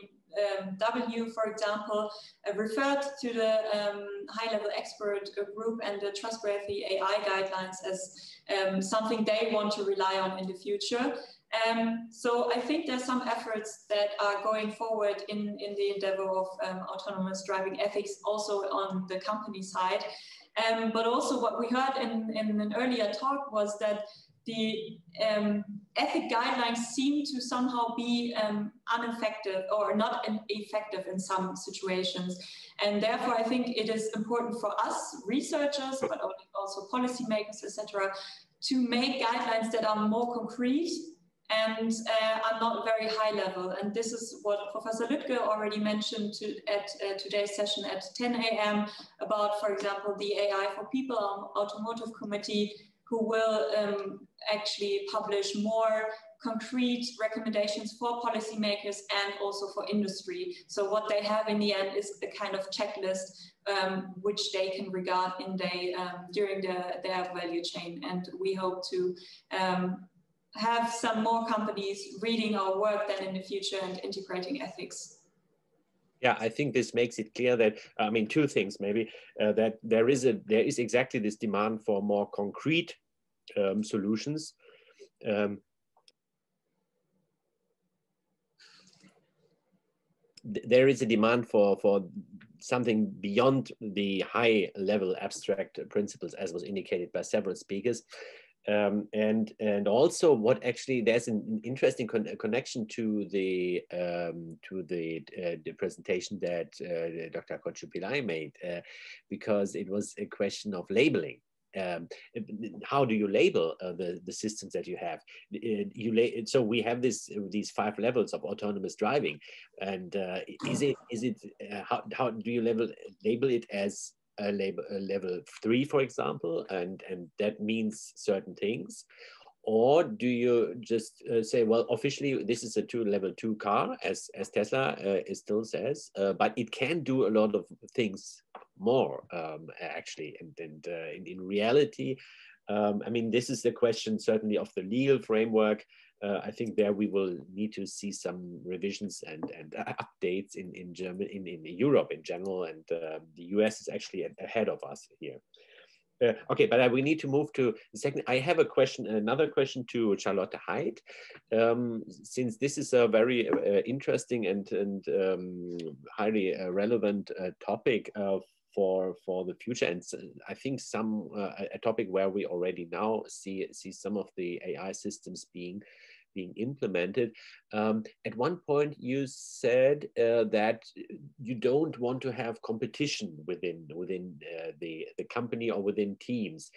um, W, for example, uh, referred to the um, high-level expert group and the trustworthy AI guidelines as um, something they want to rely on in the future. Um, so I think there's some efforts that are going forward in, in the endeavor of um, autonomous driving ethics also on the company side. Um, but also what we heard in, in an earlier talk was that the ethic guidelines seem to somehow be um, ineffective or not effective in some situations. And therefore, I think it is important for us researchers, but also policymakers, etc., to make guidelines that are more concrete and uh, are not very high level. And this is what Professor Lütge already mentioned to, at uh, today's session at 10 a.m. about, for example, the AI for People Automotive Committee, who will um, actually publish more concrete recommendations for policymakers and also for industry. So what they have in the end is a kind of checklist um, which they can regard in they, um, during the, their value chain. And we hope to um, have some more companies reading our work then in the future and integrating ethics. Yeah, I think this makes it clear that I mean two things maybe uh, that there is a there is exactly this demand for more concrete um, solutions. Um, there is a demand for for something beyond the high level abstract principles as was indicated by several speakers um, and and also what actually there's an interesting con connection to the um, to the, uh, the presentation that uh, Dr. Kochupillai made uh, because it was a question of labeling. Um, how do you label uh, the the systems that you have? Uh, you so we have this these five levels of autonomous driving, and uh, is it is it how how do you label label it as a level, a level three, for example, and, and that means certain things? Or do you just uh, say, well, officially this is a two level two car, as, as Tesla uh, still says, uh, but it can do a lot of things more, um, actually. And, and uh, in, in reality, um, I mean, this is the question certainly of the legal framework uh, I think there we will need to see some revisions and, and uh, updates in, in German, in, in Europe in general, and uh, the US is actually ahead of us here. Uh, okay, but uh, we need to move to the second. I have a question, another question to Charlotte Haid, um, since this is a very uh, interesting and, and um, highly relevant topic for for the future, and I think some a topic where we already now see see some of the AI systems being being implemented. Um, at one point, you said uh, that you don't want to have competition within within uh, the the company or within teams.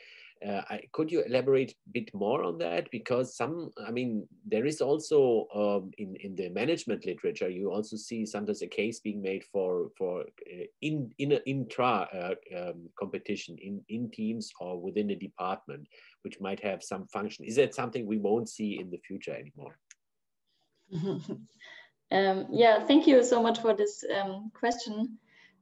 Uh, I, could you elaborate a bit more on that? Because some, I mean, there is also um, in in the management literature, you also see sometimes a case being made for for uh, in in a intra uh, um, competition in in teams or within a department, which might have some function. Is that something we won't see in the future anymore? um, yeah, thank you so much for this um, question.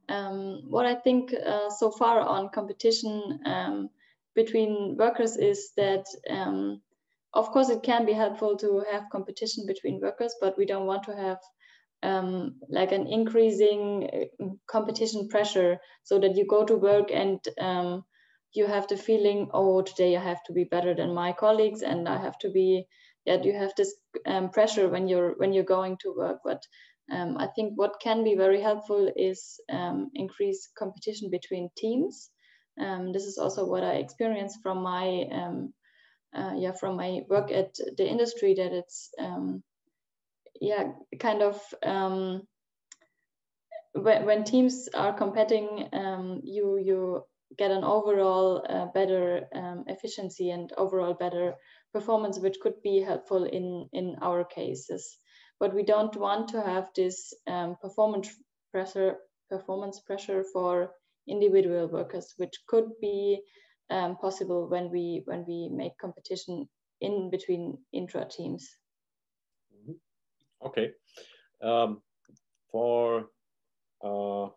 Um, what I think uh, so far on competition um, between workers is that um, of course it can be helpful to have competition between workers but we don't want to have um, like an increasing uh, competition pressure so that you go to work and um, you have the feeling oh today i have to be better than my colleagues and i have to be yeah you have this um, pressure when you're when you're going to work. But um, i think what can be very helpful is um, increase competition between teams um, this is also what I experienced from my um, uh, yeah from my work at the industry that it's um, yeah kind of um, when, when teams are competing um, you you get an overall uh, better um, efficiency and overall better performance which could be helpful in in our cases. But we don't want to have this performance pressure performance pressure for individual workers, which could be um, possible when we when we make competition in between intra teams. Mm-hmm. Okay, um, for uh,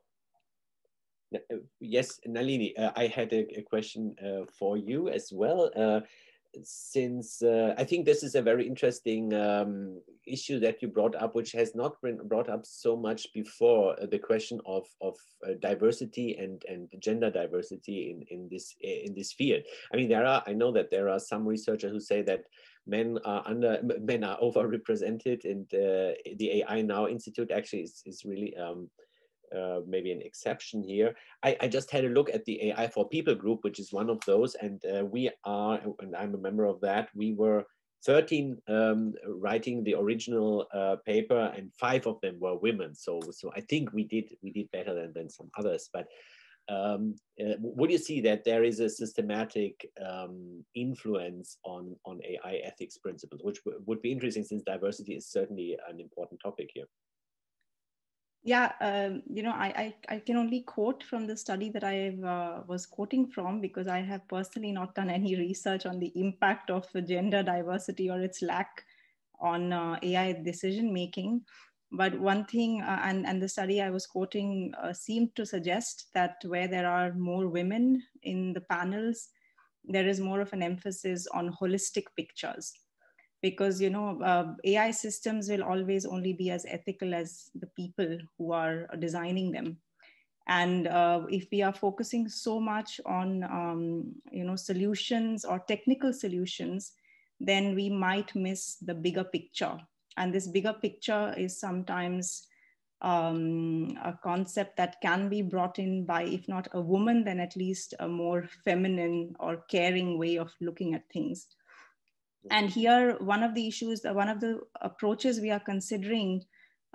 yes, Nalini, uh, I had a, a question uh, for you as well. Since uh, I think this is a very interesting um, issue that you brought up, which has not been brought up so much before, uh, the question of, of uh, diversity and, and gender diversity in, in, this, in this field. I mean, there are, I know that there are some researchers who say that men are under, men are overrepresented and uh, the AI Now Institute actually is, is really um, uh, maybe an exception here. I, I, just had a look at the AI for People group, which is one of those, and uh, we are, and I'm a member of that. We were 13 um, writing the original uh, paper, and five of them were women. So, so I think we did we did better than, than some others. But um, uh, would you see that there is a systematic um, influence on on AI ethics principles, which would be interesting since diversity is certainly an important topic here? Yeah, um, you know, I, I, I can only quote from the study that I uh, was quoting from because I have personally not done any research on the impact of gender diversity or its lack on uh, AI decision making. But one thing, uh, and, and the study I was quoting uh, seemed to suggest that where there are more women in the panels, there is more of an emphasis on holistic pictures because you know uh, ai systems will always only be as ethical as the people who are designing them. And uh, if we are focusing so much on um, you know solutions or technical solutions then we might miss the bigger picture. And this bigger picture is sometimes um, a concept that can be brought in by if not a woman then at least a more feminine or caring way of looking at things and here, one of the issues, one of the approaches we are considering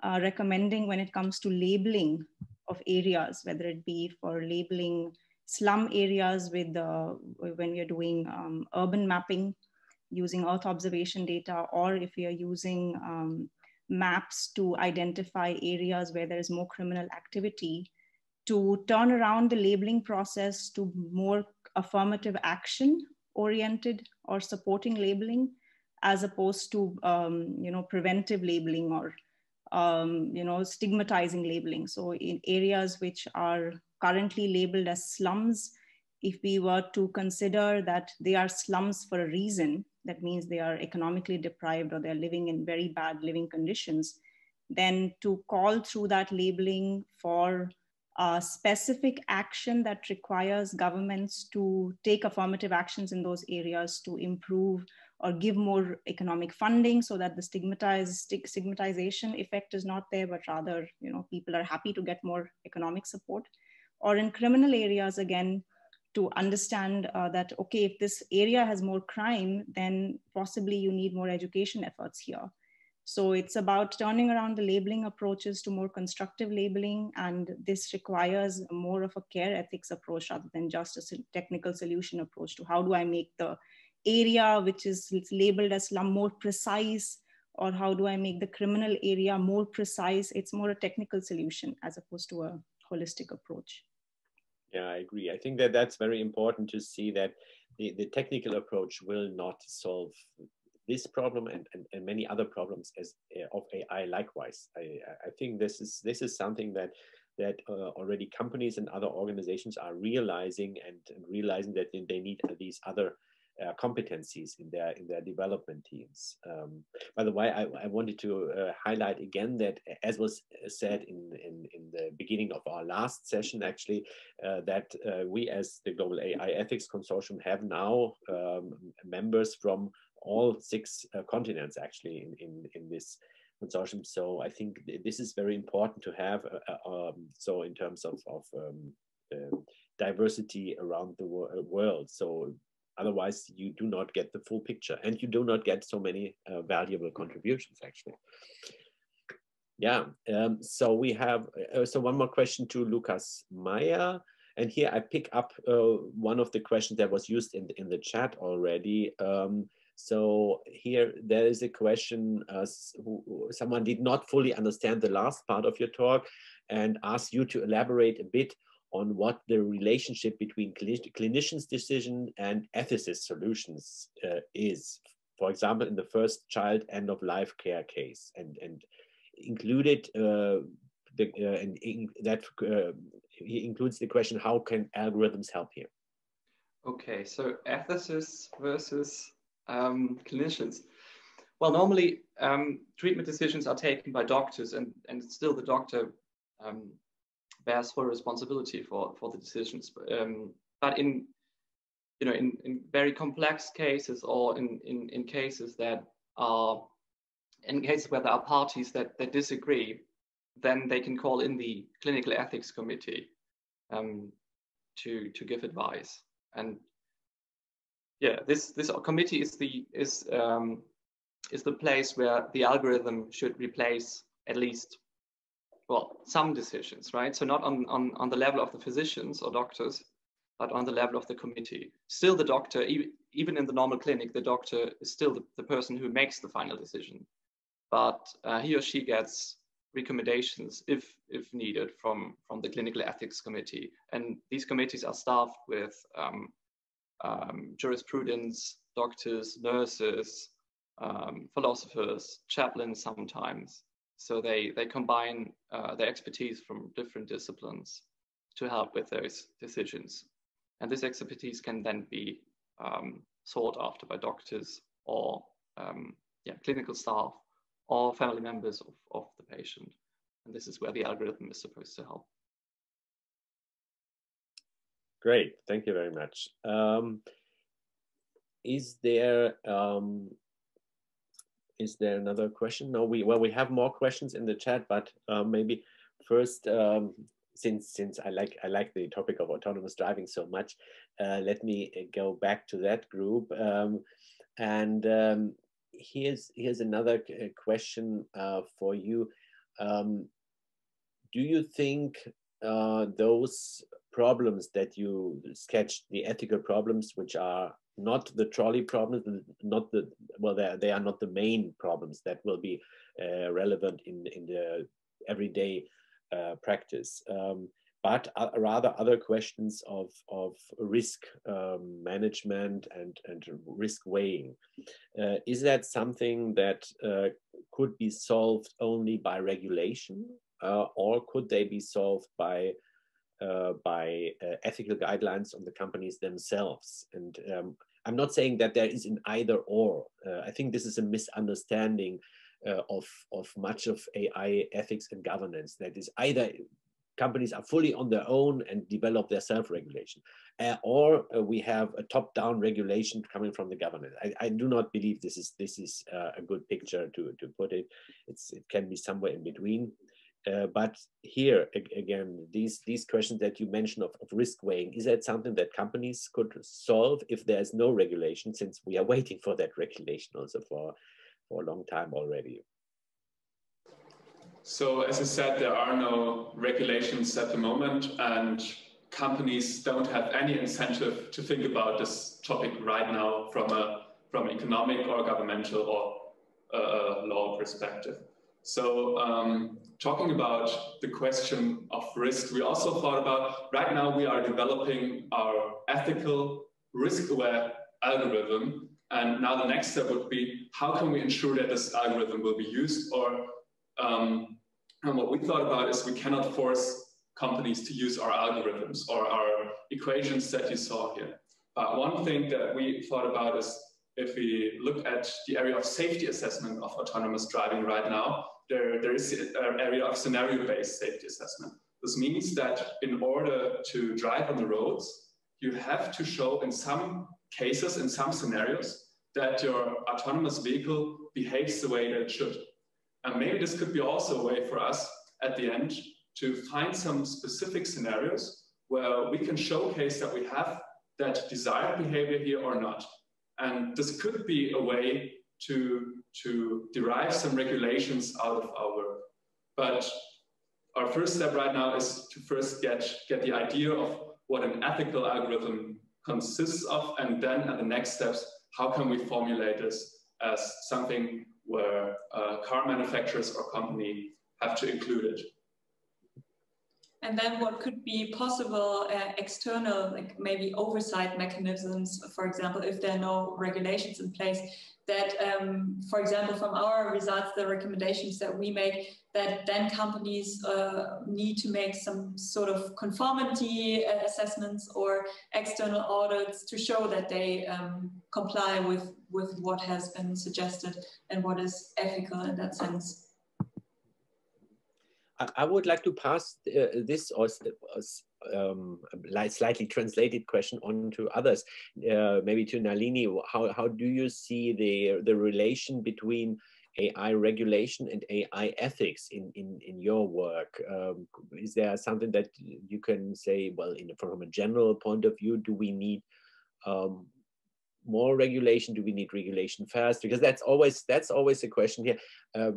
uh, recommending when it comes to labeling of areas, whether it be for labeling slum areas with uh, when we are doing um, urban mapping using Earth observation data, or if we are using um, maps to identify areas where there is more criminal activity, to turn around the labeling process to more affirmative action oriented or supporting labeling as opposed to um, you know preventive labeling or um, you know stigmatizing labeling. So in areas which are currently labeled as slums if we were to consider that they are slums for a reason that means they are economically deprived or they're living in very bad living conditions then to call through that labeling for uh, specific action that requires governments to take affirmative actions in those areas to improve or give more economic funding so that the stigmatized stigmatization effect is not there but rather you know people are happy to get more economic support. Or in criminal areas again to understand uh, that okay if this area has more crime then possibly you need more education efforts here so it's about turning around the labeling approaches to more constructive labeling. And this requires more of a care ethics approach rather than just a technical solution approach to how do I make the area which is labeled as slum more precise or how do I make the criminal area more precise? It's more a technical solution as opposed to a holistic approach. Yeah, I agree. I think that that's very important to see that the, the technical approach will not solve this problem and, and, and many other problems as uh, of AI likewise. I, I think this is this is something that that uh, already companies and other organizations are realizing and, and realizing that they need these other uh, competencies in their in their development teams. Um, by the way, I, I wanted to uh, highlight again that, as was said in, in, in the beginning of our last session, actually, uh, that uh, we as the Global AI Ethics Consortium have now um, members from all six uh, continents actually in, in, in this consortium. So I think th this is very important to have. Uh, uh um, so in terms of, of um, uh, diversity around the wor world. So otherwise you do not get the full picture and you do not get so many uh, valuable contributions actually. Yeah, um, so we have, uh, so one more question to Lukas Meier. And here I pick up uh, one of the questions that was used in, in the chat already. Um, so here there is a question, uh, who, someone did not fully understand the last part of your talk and asked you to elaborate a bit on what the relationship between clinicians' decision and ethicist solutions uh, is. For example, in the first child end of life care case and, and included uh, the, uh, and in, that uh, includes the question, how can algorithms help here? Okay, so ethicists versus um, clinicians? Well, normally um, treatment decisions are taken by doctors, and, and still the doctor um, bears full responsibility for, for the decisions. Um, but in you know in, in very complex cases or in, in, in cases that are in cases where there are parties that, that disagree, then they can call in the clinical ethics committee um, to to give advice. And yeah, this this committee is the is um, is the place where the algorithm should replace at least well some decisions, right? So not on on on the level of the physicians or doctors, but on the level of the committee. Still, the doctor, even in the normal clinic, the doctor is still the, the person who makes the final decision, but uh, he or she gets recommendations if if needed from from the clinical ethics committee and these committees are staffed with um, um, jurisprudence doctors nurses um, philosophers chaplains sometimes so they they combine uh, their expertise from different disciplines to help with those decisions and this expertise can then be um, sought after by doctors or um, yeah, clinical staff or family members of, of the patient. And this is where the algorithm is supposed to help. Great, thank you very much. Um, is there um, is there another question? No, we well we have more questions in the chat, but uh, maybe first um, since since I like I like the topic of autonomous driving so much, uh, let me uh, go back to that group. Um, and um, here's here's another uh, question uh, for you. Um, do you think uh, those problems that you sketched, the ethical problems, which are not the trolley problems, not the well, they are not the main problems that will be uh, relevant in in the everyday uh, practice. Um, but uh, rather other questions of, of risk um, management and, and risk weighing. Uh, is that something that uh, could be solved only by regulation uh, or could they be solved by, uh, by uh, ethical guidelines on the companies themselves? And um, I'm not saying that there is an either or. I think this is a misunderstanding of, of much of AI ethics and governance that is either companies are fully on their own and develop their self-regulation. Uh, or uh, we have a top-down regulation coming from the government. I, I, do not believe this is this is uh, a good picture to, to put it. It's, it can be somewhere in between. Uh, but here again, these these questions that you mentioned of, of risk weighing, is that something that companies could solve if there is no regulation, since we are waiting for that regulation also for, for a long time already? So as I said, there are no regulations at the moment and companies don't have any incentive to think about this topic right now from a from economic or governmental or uh, law perspective. So um, talking about the question of risk, we also thought about right now we are developing our ethical risk-aware algorithm. And now the next step would be how can we ensure that this algorithm will be used or um, and what we thought about is we cannot force companies to use our algorithms or our equations that you saw here. But one thing that we thought about is if we look at the area of safety assessment of autonomous driving right now, there, there is an area of scenario-based safety assessment. This means that in order to drive on the roads, you have to show in some cases, in some scenarios, that your autonomous vehicle behaves the way that it should. And maybe this could be also a way for us at the end to find some specific scenarios where we can showcase that we have that desired behavior here or not. And this could be a way to, to derive some regulations out of our work. But our first step right now is to first get, get the idea of what an ethical algorithm consists of, and then at the next steps, how can we formulate this as something where uh, car manufacturers or company have to include it. And then what could be possible uh, external, like maybe oversight mechanisms, for example, if there are no regulations in place, that, um, for example, from our results, the recommendations that we make, that then companies uh, need to make some sort of conformity uh, assessments or external audits to show that they um, comply with, with what has been suggested and what is ethical in that sense. I would like to pass uh, this or um, slightly translated question on to others, uh, maybe to Nalini. How, how do you see the, the relation between AI regulation and AI ethics in, in, in your work? Um, is there something that you can say, well, in, from a general point of view, do we need um, more regulation? Do we need regulation first? Because that's always that's always a question here. Uh,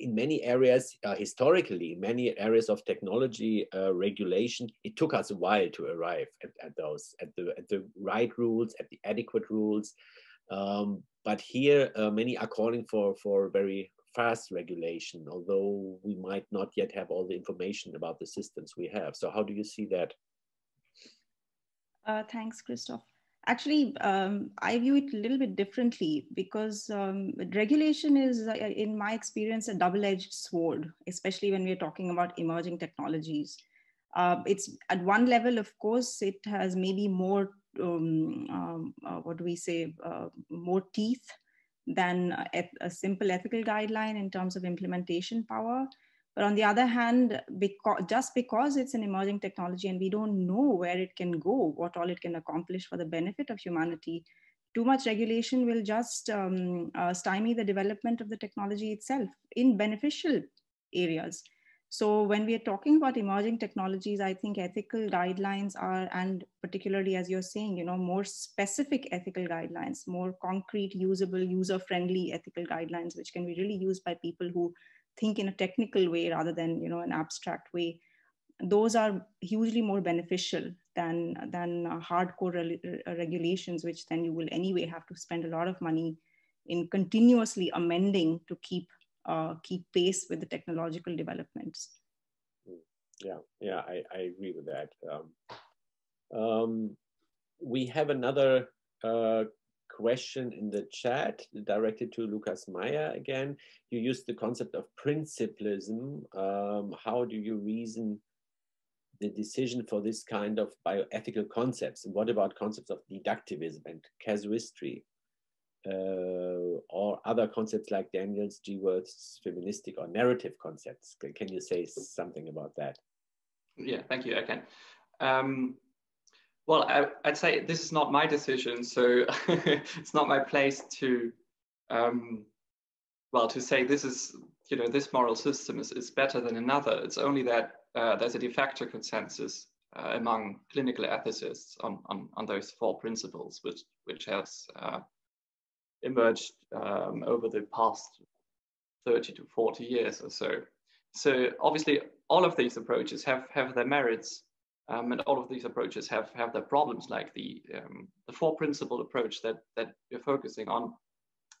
in many areas, uh, historically, many areas of technology uh, regulation, it took us a while to arrive at, at, those, at the at the right rules, at the adequate rules. Um, but here, uh, many are calling for for very fast regulation, although we might not yet have all the information about the systems we have. So, how do you see that? Uh, thanks, Christoph. Actually, um, I view it a little bit differently because um, regulation is, uh, in my experience, a double edged sword, especially when we're talking about emerging technologies. Uh, it's at one level, of course, it has maybe more, um, um uh, what do we say, uh, more teeth than a, a simple ethical guideline in terms of implementation power. But on the other hand, because, just because it's an emerging technology and we don't know where it can go, what all it can accomplish for the benefit of humanity, too much regulation will just um, uh, stymie the development of the technology itself in beneficial areas. So when we are talking about emerging technologies, I think ethical guidelines are, and particularly as you're saying, you know, more specific ethical guidelines, more concrete, usable, user-friendly ethical guidelines, which can be really used by people who think in a technical way rather than you know an abstract way those are hugely more beneficial than than hardcore re regulations which then you will anyway have to spend a lot of money in continuously amending to keep uh, keep pace with the technological developments. Yeah yeah i, I agree with that. Um, um, we have another uh, question in the chat directed to Lukas Meier again. You used the concept of principlism. Um, how do you reason the decision for this kind of bioethical concepts? And what about concepts of deductivism and casuistry? Uh, or other concepts like Daniels, Gewirth's feministic or narrative concepts. Can you say something about that? Yeah, thank you. I can. Um, well, I, would say this is not my decision, so it's not my place to, um, well, to say this is, you know, this moral system is, is better than another. It's only that uh, there's a de facto consensus uh, among clinical ethicists on, on, on those four principles, which, which has uh, emerged um, over the past 30 to 40 years or so. So obviously, all of these approaches have, have their merits um, and all of these approaches have, have their problems, like the, um, the four principle approach that, that we're focusing on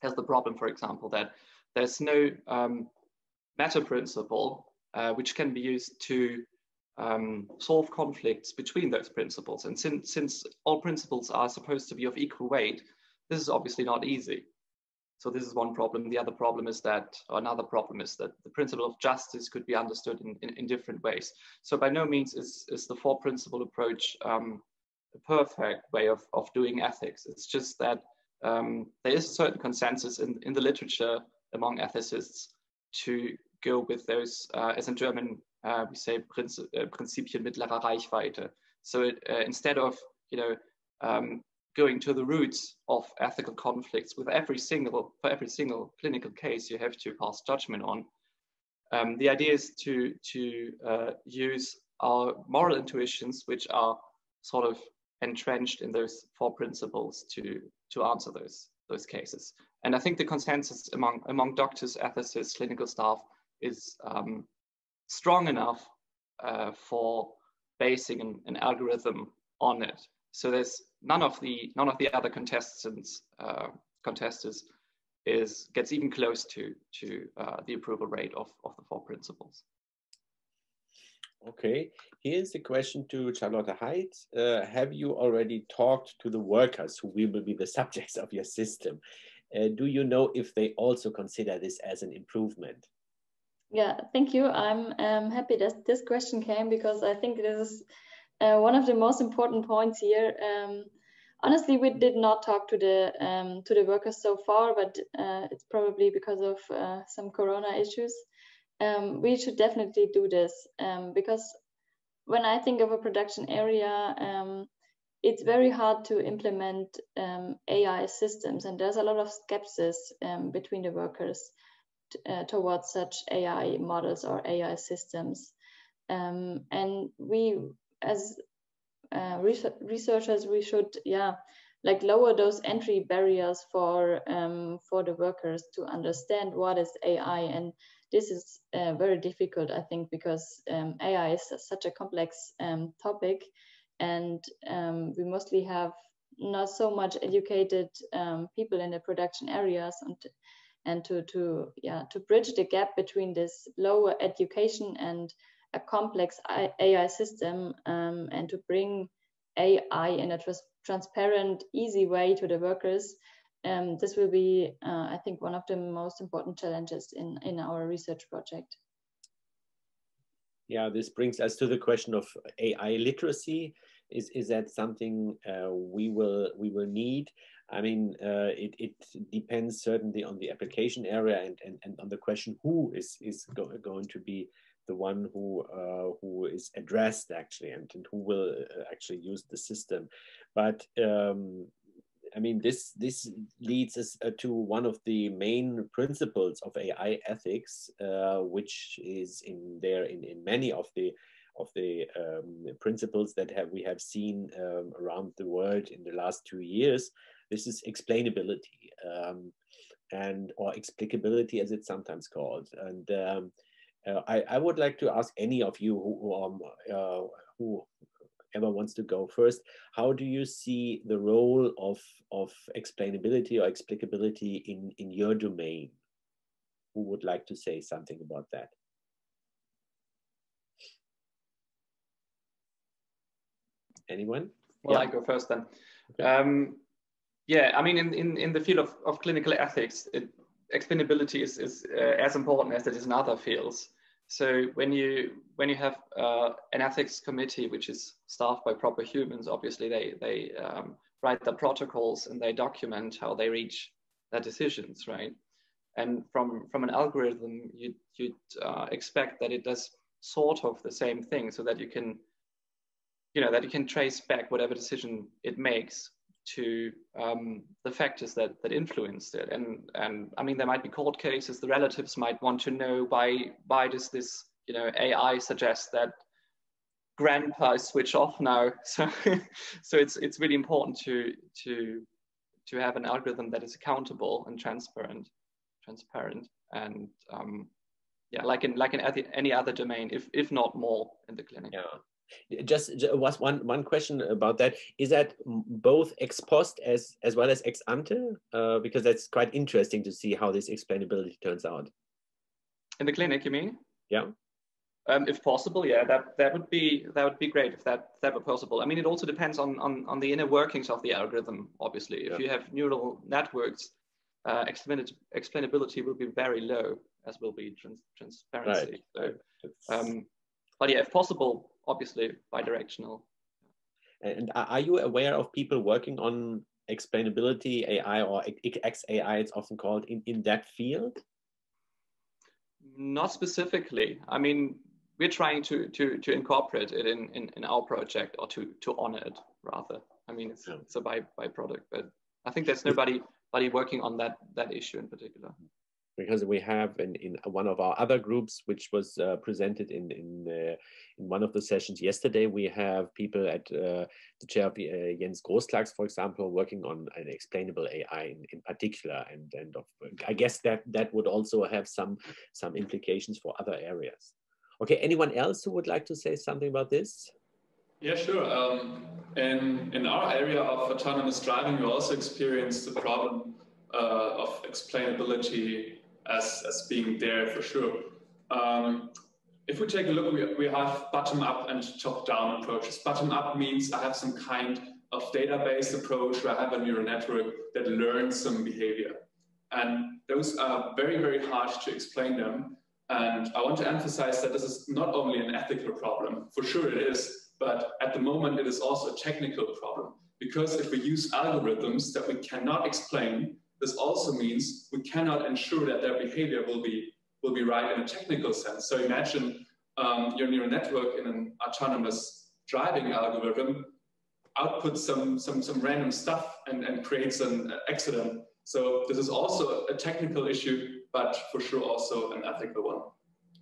has the problem, for example, that there's no um, meta principle uh, which can be used to um, solve conflicts between those principles. And since, since all principles are supposed to be of equal weight, this is obviously not easy. So this is one problem. The other problem is that, or another problem is that the principle of justice could be understood in, in, in different ways. So by no means is, is the four principle approach um, a perfect way of, of doing ethics. It's just that um, there is a certain consensus in, in the literature among ethicists to go with those, uh, as in German, uh, we say uh, Prinzipien mittlerer Reichweite. So it, uh, instead of, you know, um, going to the roots of ethical conflicts with every single for every single clinical case you have to pass judgment on. Um, the idea is to to uh, use our moral intuitions, which are sort of entrenched in those four principles, to to answer those those cases. And I think the consensus among among doctors, ethicists, clinical staff is um, strong enough uh, for basing an, an algorithm on it. So there's none of the none of the other contestants uh, contestants is gets even close to to uh, the approval rate of of the four principles. Okay, here's the question to Charlotte Haid. Uh, have you already talked to the workers who will be the subjects of your system? Uh, do you know if they also consider this as an improvement? Yeah, thank you. I'm um, happy that this question came because I think this is uh, one of the most important points here. Um, honestly, we did not talk to the um, to the workers so far, but uh, it's probably because of uh, some Corona issues. Um, we should definitely do this um, because when I think of a production area, um, it's very hard to implement um, AI systems, and there's a lot of skepsis between the workers. uh, towards such AI models or AI systems. Um, and we, as uh, researchers, we should, yeah, like lower those entry barriers for um, for the workers to understand what is AI. And this is uh, very difficult, I think, because um, AI is such a complex um, topic, and um, we mostly have not so much educated um, people in the production areas and and to to yeah to bridge the gap between this lower education and a complex AI system um, and to bring AI in a trans transparent, easy way to the workers. Um, this will be, uh, I think, one of the most important challenges in, in our research project. Yeah, this brings us to the question of AI literacy. Is, is that something uh, we will we will need? I mean, uh, it, it depends certainly on the application area and, and, and on the question who is, is go going to be the one who, uh, who is addressed actually and, and who will uh, actually use the system. But um, I mean, this, this leads us uh, to one of the main principles of AI ethics, uh, which is in there in, in many of the of the um, principles that have we have seen um, around the world in the last two years. This is explainability um, and or explicability as it's sometimes called. And um, uh, I, I, would like to ask any of you who, who, um, uh, who ever wants to go first, how do you see the role of, of explainability or explicability in, in your domain? Who would like to say something about that? Anyone? Well, yeah. I go first then. Okay. Um, yeah, I mean, in, in, in the field of, of clinical ethics, it, explainability is, is uh, as important as it is in other fields. So when you when you have uh, an ethics committee which is staffed by proper humans, obviously they they um, write the protocols and they document how they reach their decisions, right? And from from an algorithm, you you'd uh, expect that it does sort of the same thing, so that you can you know that you can trace back whatever decision it makes to um, the factors that that influenced it. And and I mean, there might be court cases. The relatives might want to know why why does this you know AI suggest that grandpa is switch off now? So so it's it's really important to to to have an algorithm that is accountable and transparent, transparent, and um, yeah, like in like in any other domain, if if not more in the clinic. Yeah. Just, was one one question about that. Is that both ex post as as well as ex ante? Uh, because that's quite interesting to see how this explainability turns out. In the clinic, you mean? Yeah. Um, if possible, yeah, that that would be that would be great if that that were possible. I mean, it also depends on on on the inner workings of the algorithm. Obviously, if yeah. you have neural networks, uh, explainability will be very low, as will be trans transparency. Right. So, um, but yeah, if possible, obviously bidirectional. And are you aware of people working on explainability AI or XAI, it's often called, in, in that field? Not specifically. I mean, we're trying to, to, to incorporate it in, in, in our project or to, to honor it rather. I mean, it's, yeah. it's a by, byproduct, but I think there's nobody, nobody working on that, that issue in particular because we have in, in one of our other groups, which was uh, presented in in, uh, in one of the sessions yesterday, we have people at uh, the chair of uh, Jens Großklags, for example, working on an explainable AI in, in particular, and and of, I guess that that would also have some some implications for other areas. Okay, anyone else who would like to say something about this? Yeah, sure. Um, in in our area of autonomous driving, we also experienced the problem uh, of explainability as, as being there for sure. Um, if we take a look, we, we have bottom up and top down approaches. Bottom up means I have some kind of database approach where I have a neural network that learns some behavior. And those are very, very hard to explain them. And I want to emphasize that this is not only an ethical problem, for sure it is, but at the moment it is also a technical problem. Because if we use algorithms that we cannot explain, this also means we cannot ensure that their behavior will be, will be right in a technical sense. So imagine um, your neural network in an autonomous driving algorithm outputs some, some, some random stuff and, and creates an accident. So this is also a technical issue, but for sure also an ethical one.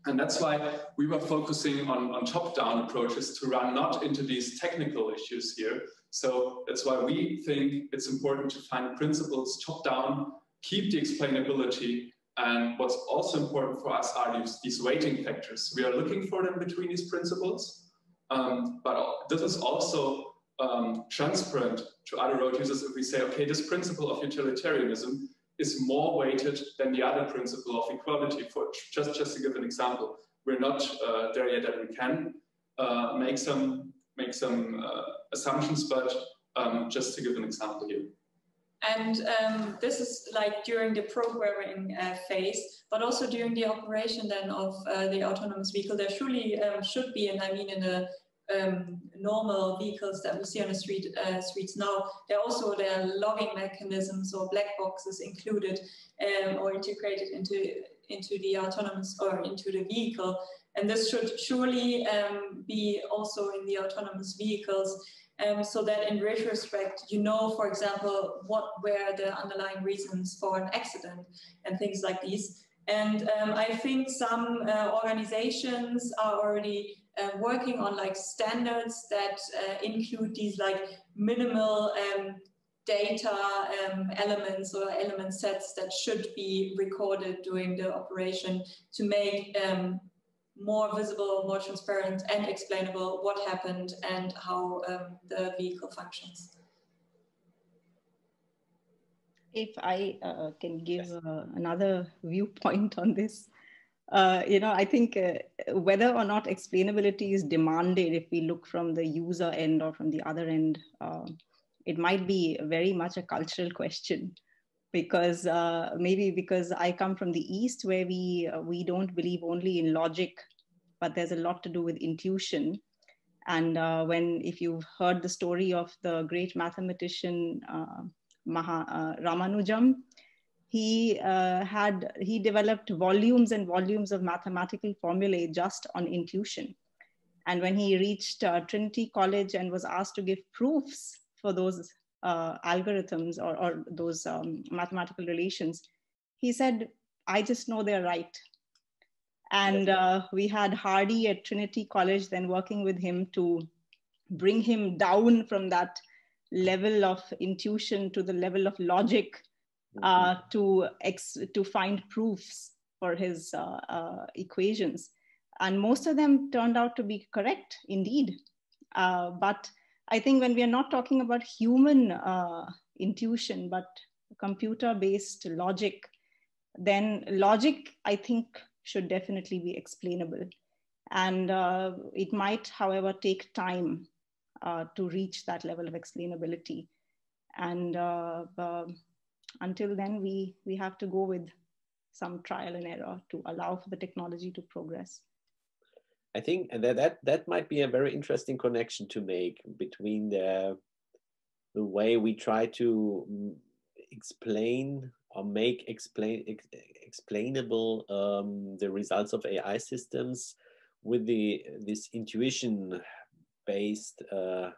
And that's why we were focusing on, on top-down approaches to run not into these technical issues here. So that's why we think it's important to find principles top-down, keep the explainability, and what's also important for us are these, these weighting factors. We are looking for them between these principles, um, but this is also um, transparent to other road users if we say, okay, this principle of utilitarianism is more weighted than the other principle of equality. For just, just to give an example, we're not uh, there yet that we can uh, make some make some uh, assumptions, but um, just to give an example here. And um, this is like during the programming uh, phase, but also during the operation then of uh, the autonomous vehicle, there surely um, should be, and I mean in the um, normal vehicles that we see on the street uh, streets now, there also there are logging mechanisms or black boxes included um, or integrated into into the autonomous or into the vehicle, and this should surely um, be also in the autonomous vehicles. Um, so that in retrospect, you know, for example, what were the underlying reasons for an accident and things like these. And um, I think some uh, organizations are already uh, working on like standards that uh, include these like minimal um, data um, elements or element sets that should be recorded during the operation to make um, more visible, more transparent and explainable what happened and how um, the vehicle functions. If I uh, can give uh, another viewpoint on this, uh, you know, I think uh, whether or not explainability is demanded, if we look from the user end or from the other end, uh, it might be very much a cultural question because uh, maybe because I come from the East where we, uh, we don't believe only in logic, but there's a lot to do with intuition. And uh, when, if you've heard the story of the great mathematician Maha, Ramanujam, he uh, had he developed volumes and volumes of mathematical formulae just on intuition and when he reached uh, trinity college and was asked to give proofs for those uh, algorithms or, or those um, mathematical relations he said i just know they're right and uh, we had hardy at trinity college then working with him to bring him down from that level of intuition to the level of logic uh, mm-hmm. to ex- to find proofs for his uh, uh, equations, and most of them turned out to be correct indeed. Uh, but I think when we are not talking about human uh, intuition, but computer-based logic, then logic I think should definitely be explainable, and uh, it might, however, take time to reach that level of explainability, and until then, we, we have to go with some trial and error to allow for the technology to progress. I think that, that that might be a very interesting connection to make between the the way we try to mm, explain or make explain ex, explainable um, the results of AI systems with the this intuition based uh,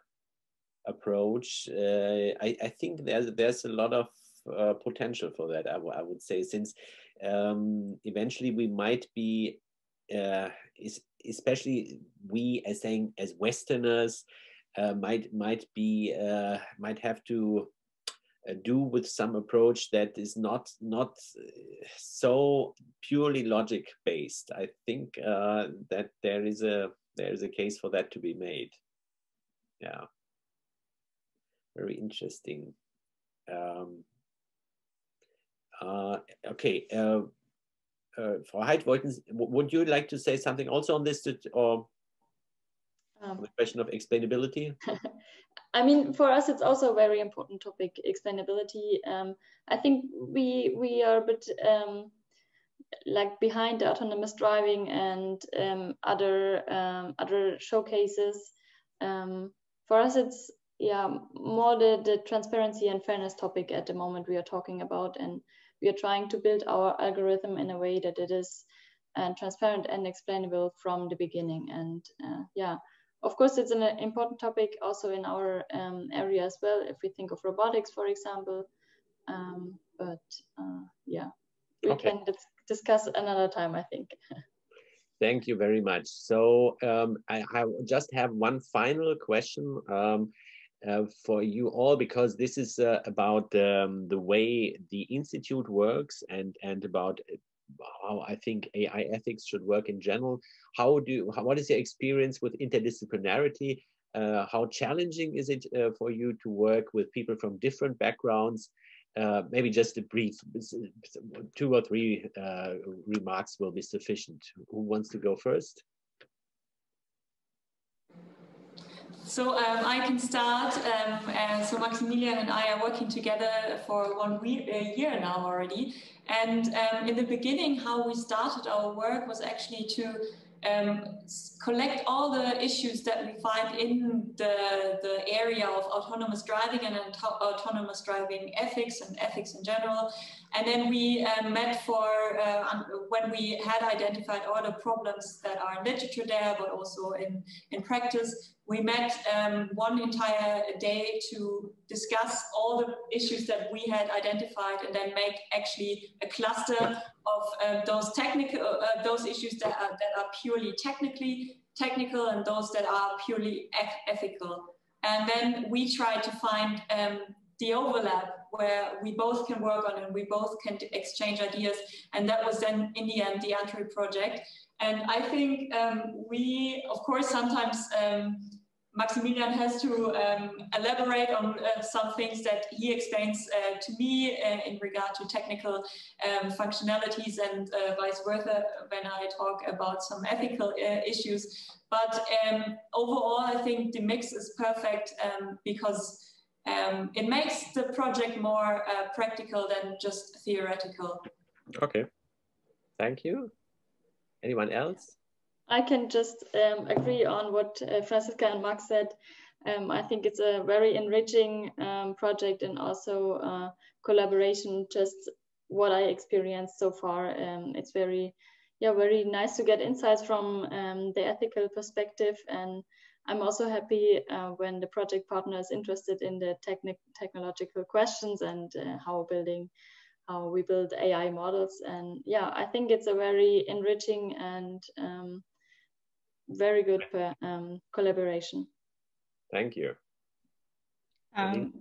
approach. Uh, I, I think there's there's a lot of uh, potential for that, I, I would say, since um, eventually we might be, uh, especially we as saying as Westerners, uh, might might be uh, might have to uh, do with some approach that is not not so purely logic based. I think that there is a there is a case for that to be made. Yeah, very interesting. Um, uh, okay. Uh, Frau Haid, would you like to say something also on this or um, the question of explainability? I mean, for us, it's also a very important topic, explainability. Um, I think we we are a bit um, like behind the autonomous driving and um, other um, other showcases. Um, for us, it's yeah more the, the transparency and fairness topic at the moment we are talking about, and we are trying to build our algorithm in a way that it is uh, transparent and explainable from the beginning. And uh, yeah, of course, it's an important topic also in our um, area as well. If we think of robotics, for example, Um, but uh, yeah, we okay. can dis discuss another time, I think. Thank you very much. So um, I, I, just have one final question um, uh, for you all, because this is uh, about um, the way the Institute works and, and about how I think AI ethics should work in general. How do, how, what is your experience with interdisciplinarity? Uh, how challenging is it uh, for you to work with people from different backgrounds? Uh, maybe just a brief, two or three uh, remarks will be sufficient. Who wants to go first? So um, I can start. Um, so Maximilian and I are working together for one year now already. And um, in the beginning, how we started our work was actually to um, collect all the issues that we find in the, the area of autonomous driving and autonomous driving ethics and ethics in general. And then we uh, met for uh, when we had identified all the problems that are in literature there, but also in, in practice. We met um, one entire day to discuss all the issues that we had identified and then make actually a cluster of uh, those technical, uh, those issues that are, that are purely technically technical and those that are purely ethical. And then we try to find um, the overlap where we both can work on and we both can exchange ideas. And that was then in the end the ANDRE project. And I think um, we, of course, sometimes um, Maximilian has to um, elaborate on uh, some things that he explains uh, to me uh, in regard to technical um, functionalities and uh, vice versa when I talk about some ethical uh, issues. But um, overall, I think the mix is perfect um, because um, it makes the project more uh, practical than just theoretical. Okay, thank you. Anyone else? I can just um, agree on what uh, Franziska and Mark said. Um, I think it's a very enriching um, project and also uh, collaboration. Just what I experienced so far, um, it's very, yeah, very nice to get insights from um, the ethical perspective. And I'm also happy uh, when the project partner is interested in the technic technological questions and uh, how building how we build AI models. And yeah, I think it's a very enriching and um, very good um, collaboration. Thank you. Um,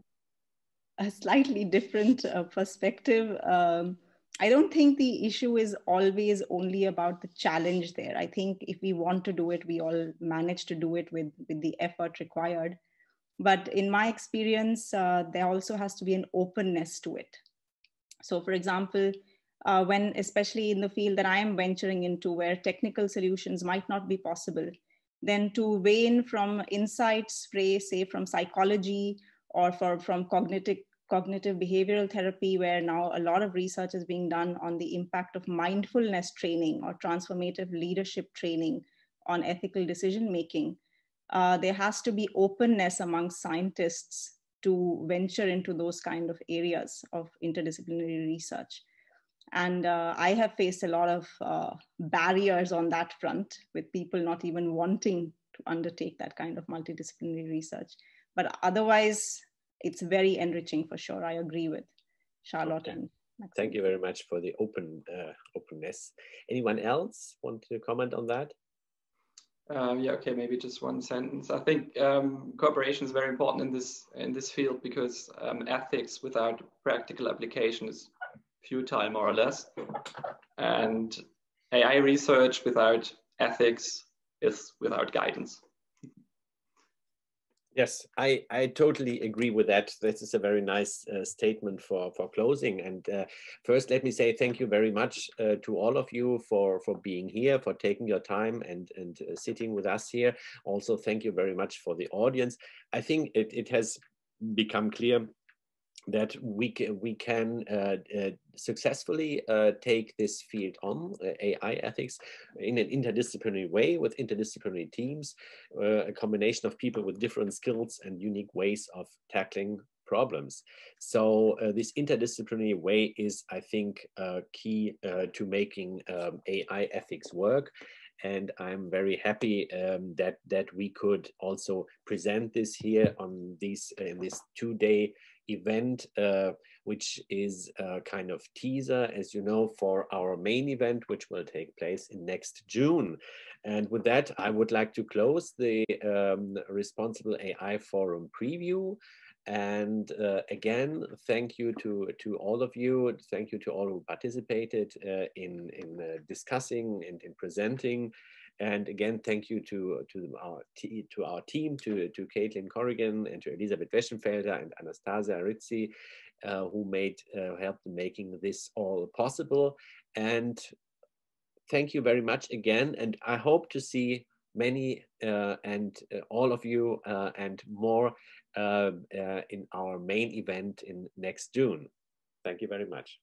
a slightly different uh, perspective. Um, I don't think the issue is always only about the challenge there. I think if we want to do it, we all manage to do it with, with the effort required. But in my experience, uh, there also has to be an openness to it. So, for example, uh, when especially in the field that I am venturing into where technical solutions might not be possible, then to weigh in from insights, say from psychology or for, from cognitive, cognitive behavioral therapy, where now a lot of research is being done on the impact of mindfulness training or transformative leadership training on ethical decision making. Uh, there has to be openness among scientists to venture into those kind of areas of interdisciplinary research. And uh, I have faced a lot of uh, barriers on that front with people not even wanting to undertake that kind of multidisciplinary research. But otherwise, it's very enriching for sure. I agree with Charlotte okay. and Maxine. Thank you very much for the open uh, openness. Anyone else want to comment on that? Um, yeah, okay, maybe just one sentence. I think um, cooperation is very important in this in this field because um, ethics without practical application is futile more or less. And AI research without ethics is without guidance. Yes, I, I totally agree with that. This is a very nice uh, statement for, for closing. And uh, first, let me say thank you very much uh, to all of you for, for being here, for taking your time and, and uh, sitting with us here. Also, thank you very much for the audience. I think it, it has become clear that we can, we can uh, uh, successfully uh, take this field on uh, AI ethics in an interdisciplinary way with interdisciplinary teams, uh, a combination of people with different skills and unique ways of tackling problems. So uh, this interdisciplinary way is, I think, key to making um, AI ethics work and I'm very happy um, that that we could also present this here on these in this two-day event, uh, which is a kind of teaser, as you know, for our main event, which will take place in next June. And with that, I would like to close the um, Responsible AI Forum preview. And uh, again, thank you to, to all of you. Thank you to all who participated uh, in, in uh, discussing and in presenting. And again, thank you to, to, our, to our team, to, to Caitlin Corrigan and to Elisabeth Weschenfelder and Anastasia Rizzi, uh, who made uh, helped in making this all possible. And thank you very much again. And I hope to see many uh, and uh, all of you uh, and more uh, in our main event in next June. Thank you very much.